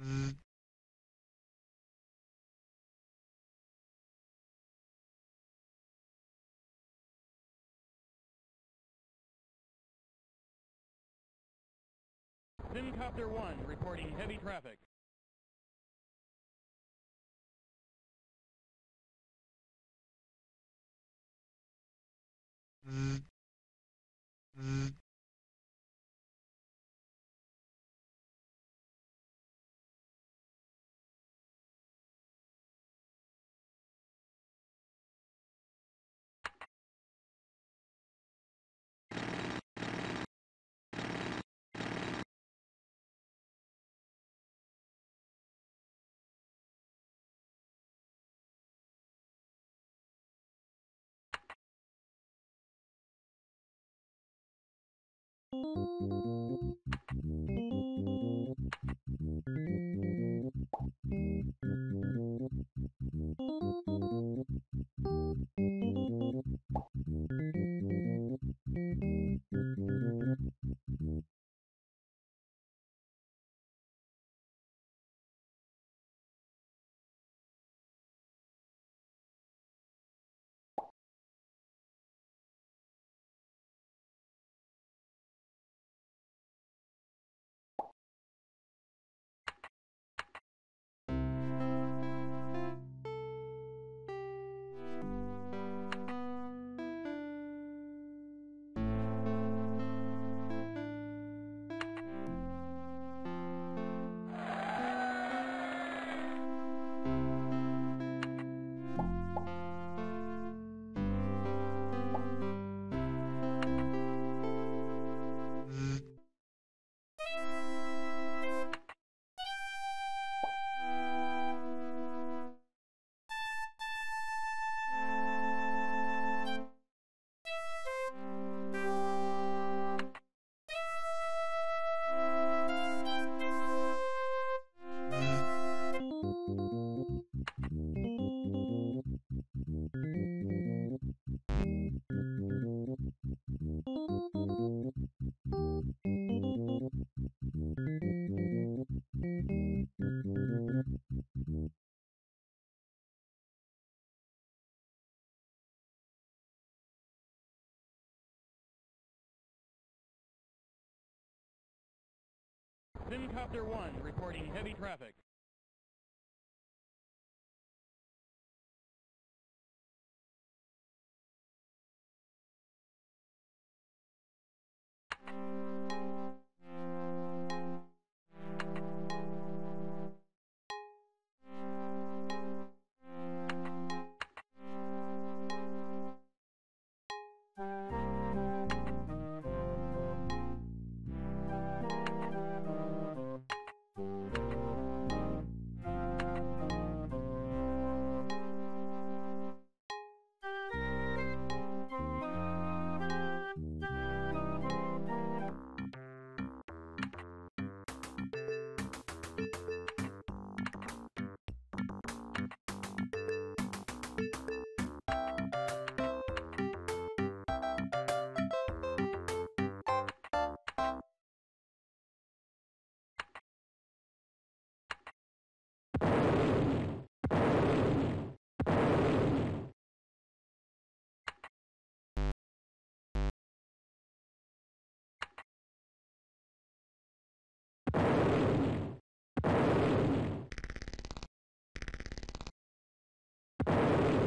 Z. Simcopter 1 reporting heavy traffic. Z. Thank you. Z. Simcopter 1 reporting heavy traffic. you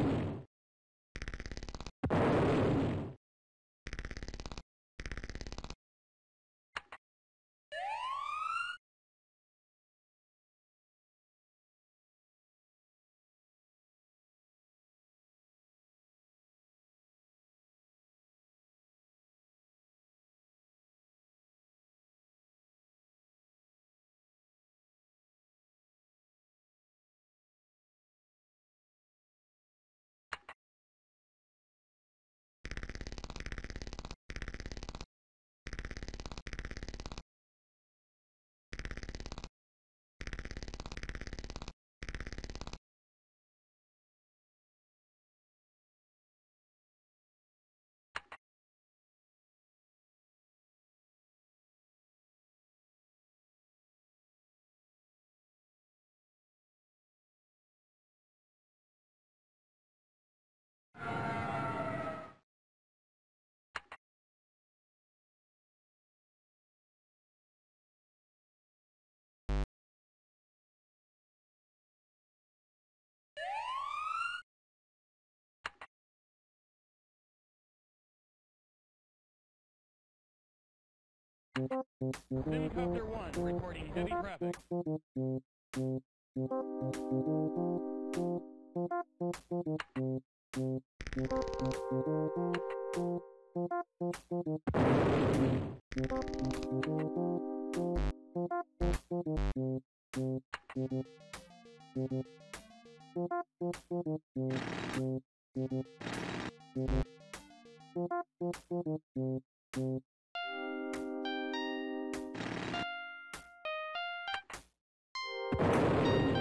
Simcopter 1 reporting heavy traffic. Zzz, zzz,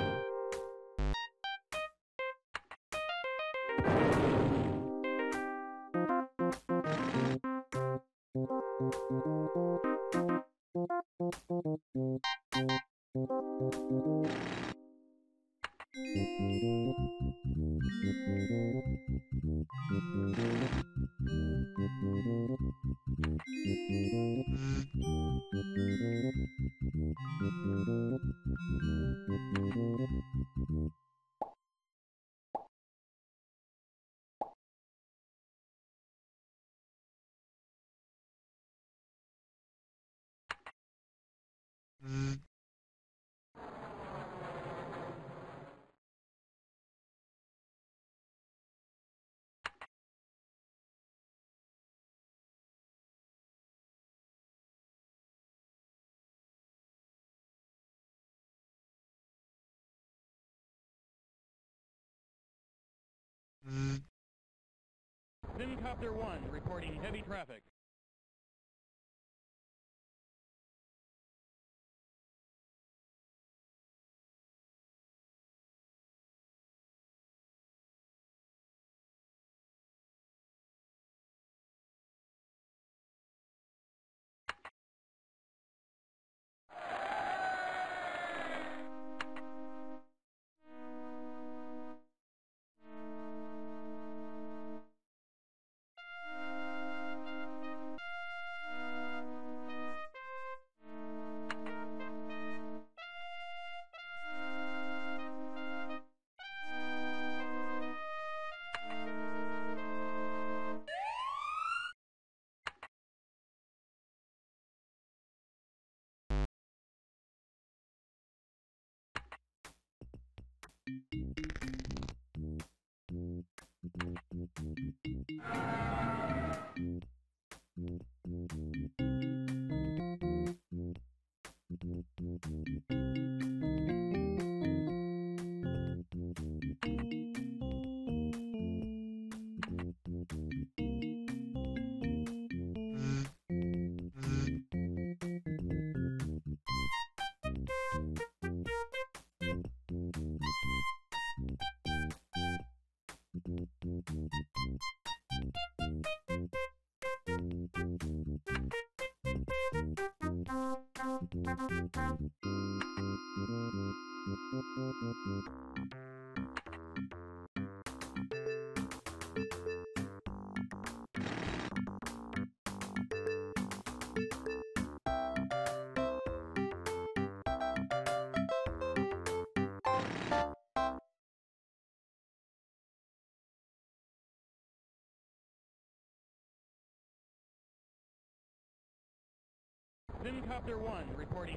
Simcopter 1 reporting heavy traffic. Thank you. Simcopter 1 reporting.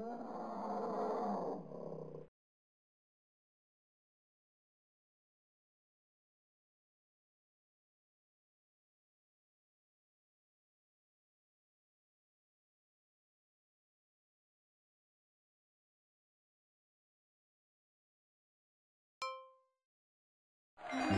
Oh.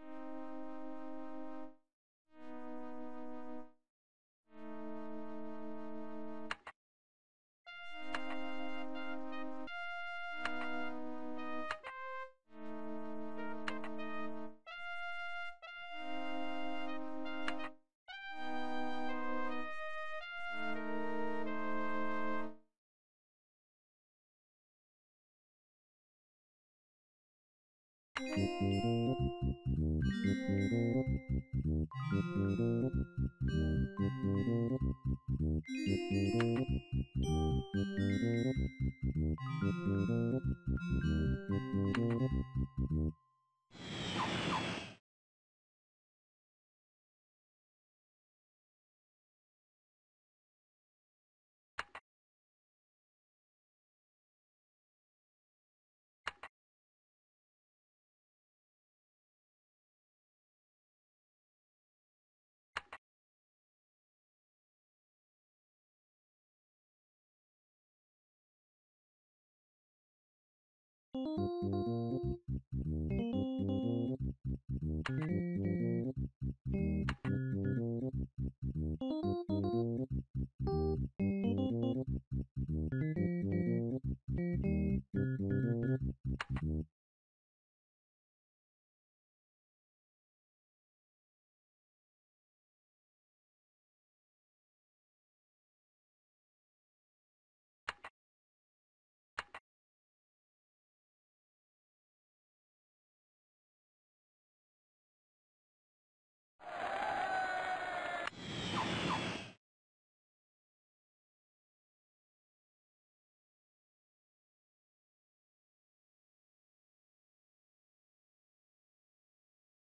Thank you. Thank you.